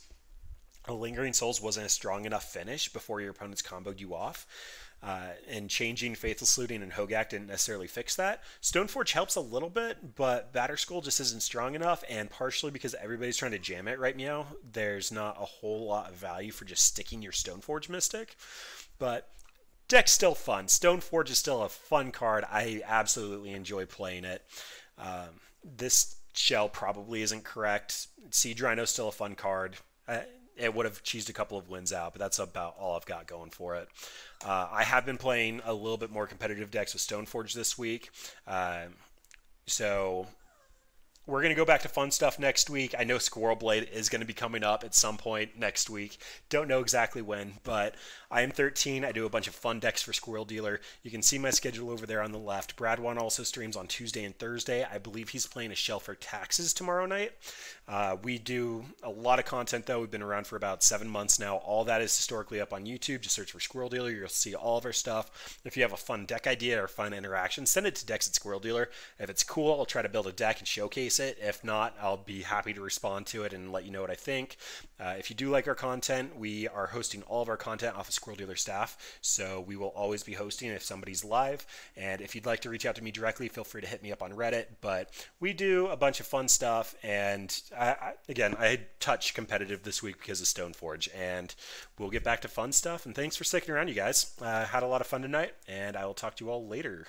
a Lingering Souls wasn't a strong enough finish before your opponent's comboed you off. Uh, and changing Faithless Looting and Hogaak didn't necessarily fix that. Stoneforge helps a little bit, but Batterskull just isn't strong enough, and partially because everybody's trying to jam it right now, there's not a whole lot of value for just sticking your Stoneforge Mystic. But deck's still fun. Stoneforge is still a fun card. I absolutely enjoy playing it. Um, this shell probably isn't correct. Siege Rhino's still a fun card. It would have cheesed a couple of wins out, but that's about all I've got going for it. Uh, I have been playing a little bit more competitive decks with Stoneforge this week. Uh, so we're going to go back to fun stuff next week. I know Squirrel Blade is going to be coming up at some point next week. Don't know exactly when, but I am 13. I do a bunch of fun decks for Squirrel Dealer. You can see my schedule over there on the left. Brad One also streams on Tuesday and Thursday. I believe he's playing a Shell for Taxes tomorrow night. Uh, we do a lot of content, though. We've been around for about seven months now. All that is historically up on YouTube. Just search for Squirrel Dealer. You'll see all of our stuff. If you have a fun deck idea or fun interaction, send it to decks at Squirrel Dealer. If it's cool, I'll try to build a deck and showcase it. If not, I'll be happy to respond to it and let you know what I think. Uh, if you do like our content, we are hosting all of our content off of Squirrel Dealer staff, so we will always be hosting if somebody's live. And if you'd like to reach out to me directly, feel free to hit me up on Reddit. But we do a bunch of fun stuff, and I, again, I touched competitive this week because of Stoneforge, and we'll get back to fun stuff. And thanks for sticking around, you guys. Uh, had a lot of fun tonight, and I will talk to you all later.